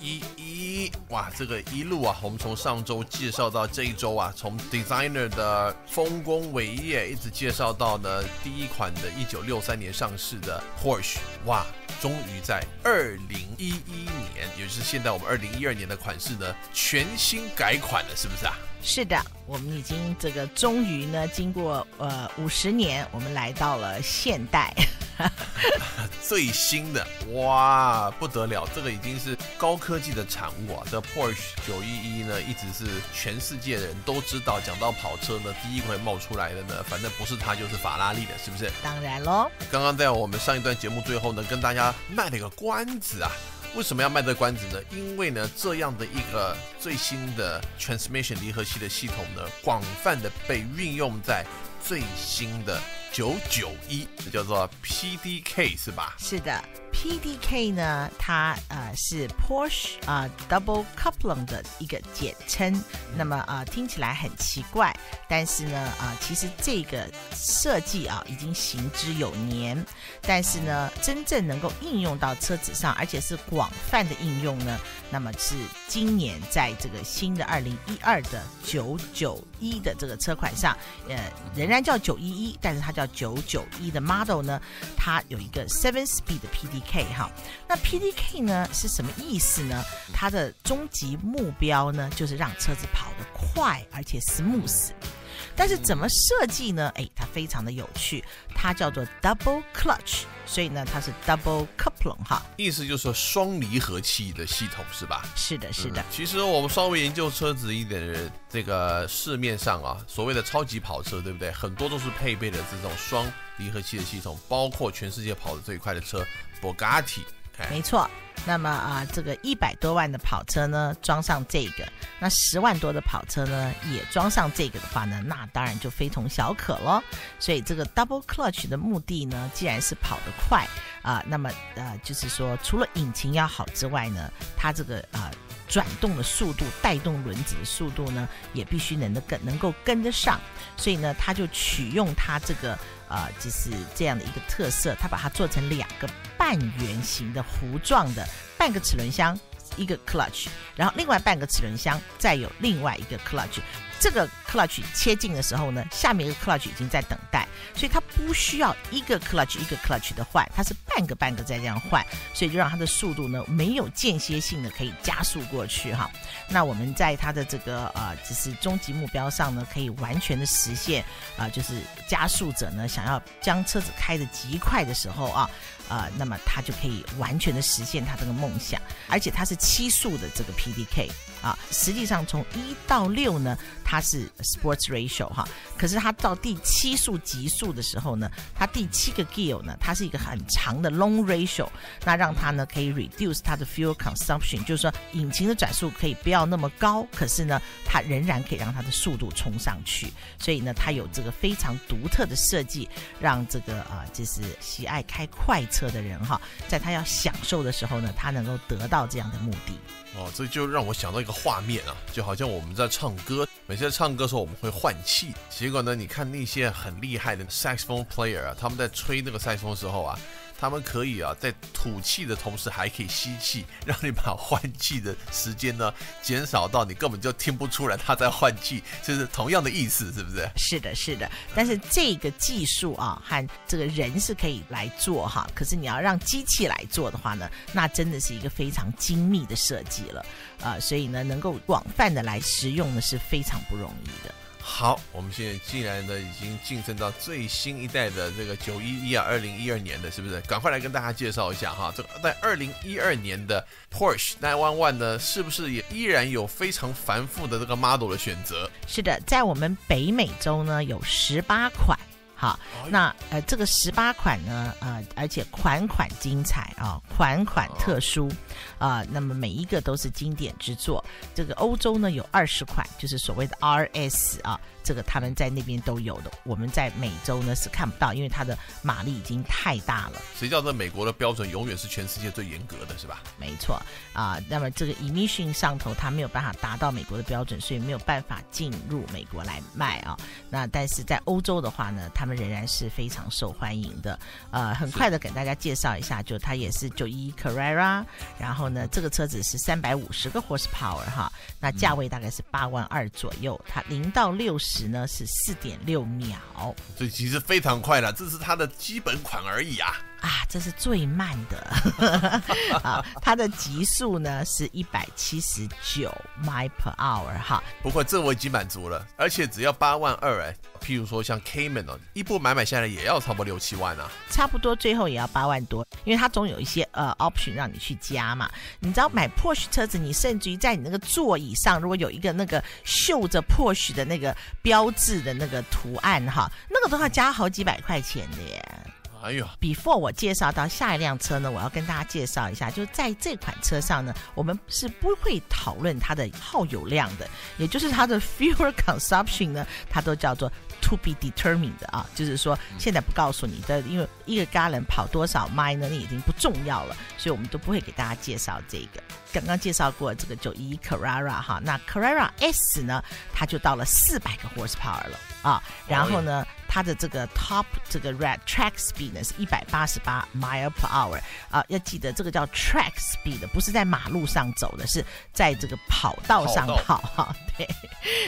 911。哇，这个一路啊，我们从上周介绍到这一周啊，从 Designer 的丰功伟业，一直介绍到呢第一款的1963年上市的 Porsche。哇，终于在2011年，也就是现在我们2012年的款式呢，全新改款了，是不是啊？是的，我们已经这个终于呢，经过呃五十年，我们来到了现代，最新的哇不得了，这个已经是高科技的产物啊！这 Porsche 911呢，一直是全世界的人都知道，讲到跑车呢，第一回冒出来的呢，反正不是它就是法拉利的，是不是？当然喽。刚刚在我们上一段节目最后呢，跟大家卖了个关子啊。为什么要卖这关子呢？因为呢，这样的一个最新的 transmission 离合器的系统呢，广泛的被运用在最新的九九一，这叫做 PDK 是吧？是的。PDK 呢，它呃是 Porsche 啊 Double Coupling 的一个简称。那么啊听起来很奇怪，但是呢啊其实这个设计啊已经行之有年。但是呢真正能够应用到车子上，而且是广泛的应用呢，那么是今年在这个新的二零一二的九九一的这个车款上，呃仍然叫九一一，但是它叫九九一的 model 呢，它有一个 Seven Speed 的 PDK。K 哈，那 PDK 呢是什么意思呢？它的终极目标呢，就是让车子跑得快而且 smooth。但是怎么设计呢？哎，它非常的有趣，它叫做 double clutch，所以呢，它是 double coupling 哈，意思就是说双离合器的系统是吧？是的，是的。其实我们稍微研究车子一点的人，这个市面上啊，所谓的超级跑车，对不对？很多都是配备了这种双离合器的系统，包括全世界跑的最快的车 Bugatti。没错，那么啊，这个一百多万的跑车呢，装上这个；那十万多的跑车呢，也装上这个的话呢，那当然就非同小可了。所以这个 double clutch 的目的呢，既然是跑得快啊，那么呃，就是说除了引擎要好之外呢，它这个啊转动的速度、带动轮子的速度呢，也必须能的跟能够跟得上。所以呢，它就取用它这个。啊，就是这样的一个特色，它把它做成两个半圆形的弧状的半个齿轮箱，一个 clutch，然后另外半个齿轮箱再有另外一个 clutch。这个 clutch 切进的时候呢，下面一个 clutch 已经在等待，所以它不需要一个 clutch 一个 clutch 的换，它是半个半个在这样换，所以就让它的速度呢没有间歇性的可以加速过去哈。那我们在它的这个呃，就是终极目标上呢，可以完全的实现啊，就是加速者呢想要将车子开得极快的时候啊。啊，那么他就可以完全的实现他这个梦想，而且他是七速的这个 PDK 啊，实际上从一到六呢，它是 Sports Ratio 哈，可是它到第七速极速的时候呢，它第七个 Gear 呢，它是一个很长的 Long Ratio，那让它呢可以 reduce 它的 fuel consumption，就是说引擎的转速可以不要那么高，可是呢，它仍然可以让它的速度冲上去，所以呢，它有这个非常独特的设计，让这个啊，就是喜爱开快。车的人哈，在他要享受的时候呢，他能够得到这样的目的。哦，这就让我想到一个画面啊，就好像我们在唱歌，每次唱歌的时候我们会换气，结果呢，你看那些很厉害的 saxophone player 啊，他们在吹那个 saxophone 时候啊。他们可以啊，在吐气的同时还可以吸气，让你把换气的时间呢减少到你根本就听不出来他在换气，就是同样的意思，是不是？是的，是的。但是这个技术啊，和这个人是可以来做哈，可是你要让机器来做的话呢，那真的是一个非常精密的设计了啊，所以呢，能够广泛的来使用呢是非常不容易的。好，我们现在既然呢已经晋升到最新一代的这个九一一啊，二零一二年的，是不是？赶快来跟大家介绍一下哈，这个在二零一二年的 Porsche 911呢，是不是也依然有非常繁复的这个 model 的选择？是的，在我们北美洲呢有十八款。好，那呃，这个十八款呢，呃，而且款款精彩啊，款款特殊啊，那么每一个都是经典之作。这个欧洲呢有二十款，就是所谓的 RS 啊。这个他们在那边都有的，我们在美洲呢是看不到，因为它的马力已经太大了。谁叫这美国的标准永远是全世界最严格的，是吧？没错啊，那么这个 emission 上头它没有办法达到美国的标准，所以没有办法进入美国来卖啊。那但是在欧洲的话呢，他们仍然是非常受欢迎的。呃，很快的给大家介绍一下，就它也是九一 Carrera，然后呢，这个车子是三百五十个 horsepower 哈，那价位大概是八万二左右，它零到六十。时呢是四点六秒，这其实非常快了，这是它的基本款而已啊。啊，这是最慢的 啊！它的极速呢是一百七十九 mile per hour 哈。不过这我已经满足了，而且只要八万二哎。譬如说像 Cayman 哦，一部买买下来也要差不多六七万啊。差不多最后也要八万多，因为它总有一些呃 option 让你去加嘛。你知道买 Porsche 车子，你甚至于在你那个座椅上，如果有一个那个绣着 Porsche 的那个标志的那个图案哈，那个都要加好几百块钱的耶。哎呦！Before 我介绍到下一辆车呢，我要跟大家介绍一下，就在这款车上呢，我们是不会讨论它的耗油量的，也就是它的 fuel consumption 呢，它都叫做 to be determined 啊，就是说现在不告诉你的，因为一个 gallon 跑多少 mile 呢，那已经不重要了，所以我们都不会给大家介绍这个。刚刚介绍过这个九一 Carrera 哈，那 Carrera S 呢，它就到了四百个 horsepower 了啊，然后呢。它的这个 top 这个 red track speed 呢是一百八十八 mile per hour 啊，要记得这个叫 track speed，不是在马路上走的，是在这个跑道上跑哈。对，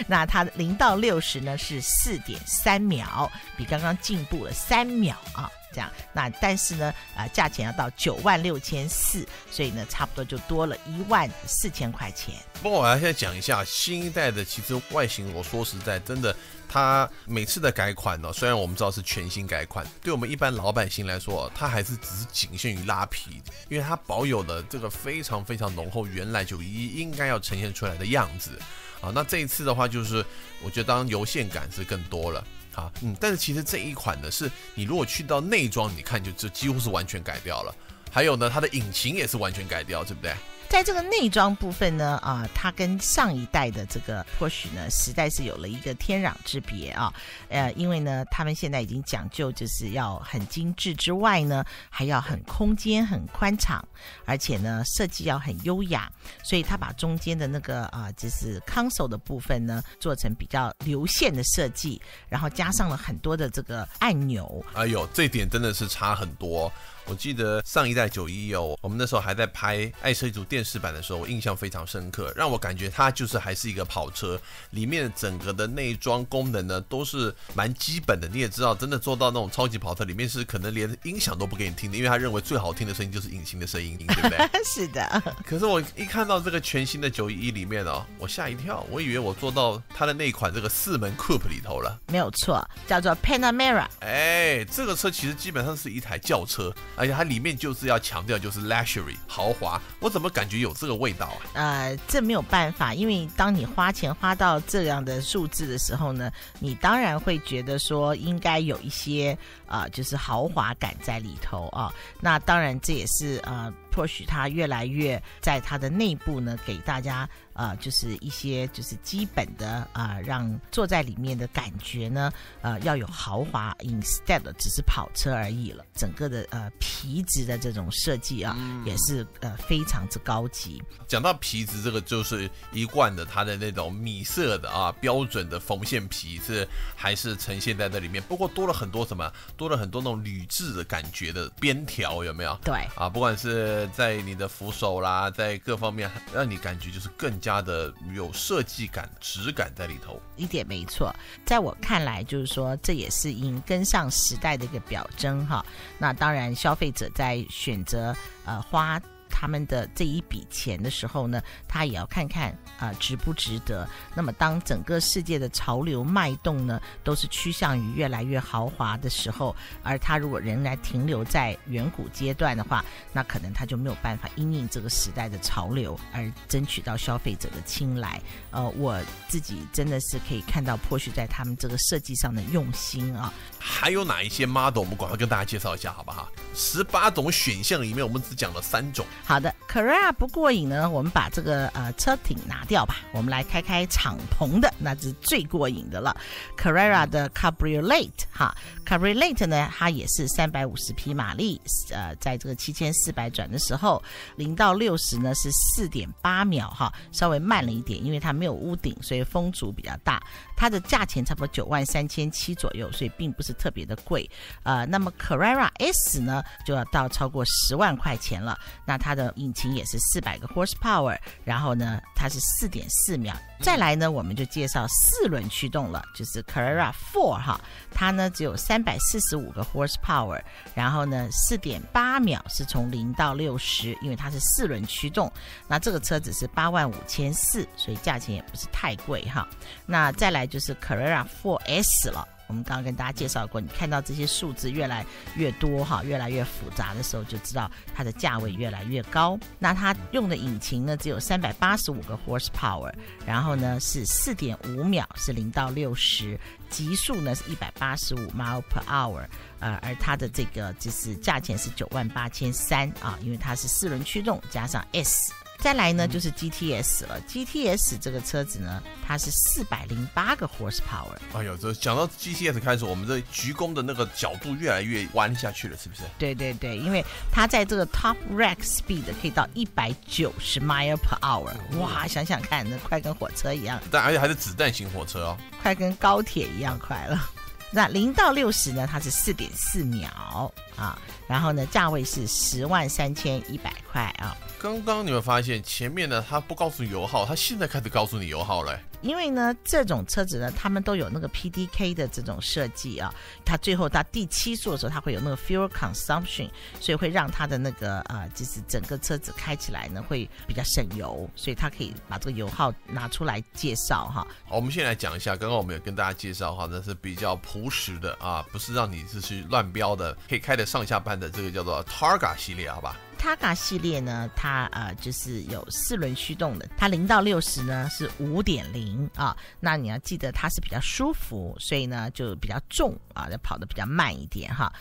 那它零到六十呢是四点三秒，比刚刚进步了三秒啊。这样。那但是呢，啊，价钱要到九万六千四，所以呢，差不多就多了一万四千块钱。不过我要现在讲一下新一代的，其实外形，我说实在，真的，它每次的改款呢，虽然我们知道是全新改款，对我们一般老百姓来说，它还是只是仅限于拉皮，因为它保有了这个非常非常浓厚原来九一应该要呈现出来的样子。啊，那这一次的话，就是我觉得当游线感是更多了。啊，嗯，但是其实这一款呢，是你如果去到内装，你看就就几乎是完全改掉了。还有呢，它的引擎也是完全改掉，对不对？在这个内装部分呢，啊，它跟上一代的这个或许呢，实在是有了一个天壤之别啊。呃，因为呢，他们现在已经讲究就是要很精致之外呢，还要很空间很宽敞，而且呢，设计要很优雅。所以他把中间的那个啊，就是 console 的部分呢，做成比较流线的设计，然后加上了很多的这个按钮。哎呦，这点真的是差很多。我记得上一代九一哦，我们那时候还在拍爱车一族电视版的时候，我印象非常深刻，让我感觉它就是还是一个跑车，里面整个的内装功能呢都是蛮基本的。你也知道，真的做到那种超级跑车，里面是可能连音响都不给你听的，因为他认为最好听的声音就是引擎的声音，对不对？是的。可是我一看到这个全新的九一一里面哦，我吓一跳，我以为我坐到它的那款这个四门 Coupe 里头了。没有错，叫做 Panamera。哎，这个车其实基本上是一台轿车。而且它里面就是要强调就是 luxury 豪华，我怎么感觉有这个味道啊？呃，这没有办法，因为当你花钱花到这样的数字的时候呢，你当然会觉得说应该有一些啊，就是豪华感在里头啊。那当然这也是呃，或许它越来越在它的内部呢，给大家。啊，就是一些就是基本的啊，让坐在里面的感觉呢，呃，要有豪华，instead 只是跑车而已了。整个的呃皮质的这种设计啊，也是呃非常之高级。讲到皮质，这个就是一贯的它的那种米色的啊，标准的缝线皮是还是呈现在这里面。不过多了很多什么，多了很多那种铝制的感觉的边条，有没有？对啊，不管是在你的扶手啦，在各方面，让你感觉就是更。加的有设计感、质感在里头，一点没错。在我看来，就是说这也是应跟上时代的一个表征哈。那当然，消费者在选择呃花。他们的这一笔钱的时候呢，他也要看看啊值不值得。那么当整个世界的潮流脉动呢，都是趋向于越来越豪华的时候，而他如果仍然停留在远古阶段的话，那可能他就没有办法因应这个时代的潮流而争取到消费者的青睐。呃，我自己真的是可以看到，或许在他们这个设计上的用心啊。还有哪一些 model 我们赶快跟大家介绍一下好不好？十八种选项里面，我们只讲了三种。好的，Carrera 不过瘾呢，我们把这个呃车顶拿掉吧，我们来开开敞篷的，那是最过瘾的了。Carrera 的 Cabriolet 哈，Cabriolet 呢，它也是三百五十匹马力，呃，在这个七千四百转的时候，零到六十呢是四点八秒哈，稍微慢了一点，因为它没有屋顶，所以风阻比较大。它的价钱差不多九万三千七左右，所以并不是特别的贵。呃，那么 Carrera S 呢，就要到超过十万块钱了。那它的引擎也是四百个 horsepower，然后呢，它是四点四秒。再来呢，我们就介绍四轮驱动了，就是 Carrera Four 哈，它呢只有三百四十五个 horsepower，然后呢四点八秒是从零到六十，因为它是四轮驱动。那这个车子是八万五千四，所以价钱也不是太贵哈。那再来就是 Carrera Four S 了。我们刚刚跟大家介绍过，你看到这些数字越来越多哈，越来越复杂的时候，就知道它的价位越来越高。那它用的引擎呢，只有三百八十五个 horsepower，然后呢是四点五秒是零到六十，极速呢是一百八十五 mile per hour，呃，而它的这个就是价钱是九万八千三啊，因为它是四轮驱动加上 S。再来呢，就是 GTS 了。GTS 这个车子呢，它是四百零八个 horsepower。哎呦，这讲到 GTS 开始，我们这鞠躬的那个角度越来越弯下去了，是不是？对对对，因为它在这个 top rack speed 可以到一百九十 mile per hour。哇，想想看，那快跟火车一样。但而且还是子弹型火车哦，快跟高铁一样快了。那零到六十呢，它是四点四秒啊。然后呢，价位是十万三千一百块啊。刚刚你们发现前面呢，他不告诉油耗，他现在开始告诉你油耗了。因为呢，这种车子呢，他们都有那个 PDK 的这种设计啊，它最后到第七速的时候，它会有那个 fuel consumption，所以会让它的那个呃，就是整个车子开起来呢会比较省油，所以它可以把这个油耗拿出来介绍哈。好，我们先来讲一下，刚刚我们有跟大家介绍哈，那是比较朴实的啊，不是让你是去乱飙的，可以开的上下班的这个叫做 Targa 系列，好吧？Targa 系列呢，它呃就是有四轮驱动的，它零到六十呢是五点零啊。那你要记得它是比较舒服，所以呢就比较重啊，要跑得比较慢一点哈。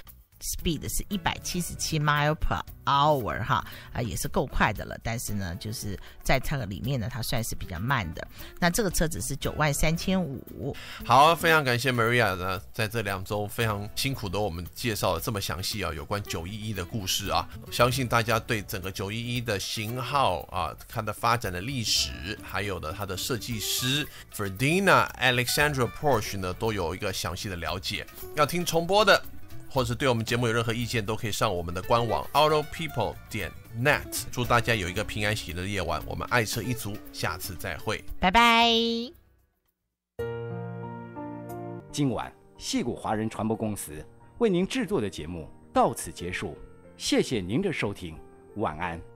Speed 是一百七十七 mile per hour 哈啊也是够快的了，但是呢就是在这个里面呢它算是比较慢的。那这个车子是九万三千五。好，非常感谢 Maria 呢，在这两周非常辛苦的我们介绍了这么详细啊有关九一一的故事啊，相信大家对整个九一一的型号啊它的发展的历史，还有呢它的设计师 Ferdina Alexandra Porsche 呢都有一个详细的了解。要听重播的。或是对我们节目有任何意见，都可以上我们的官网 autopeople 点 net。祝大家有一个平安喜乐的夜晚，我们爱车一族，下次再会，拜拜。今晚戏谷华人传播公司为您制作的节目到此结束，谢谢您的收听，晚安。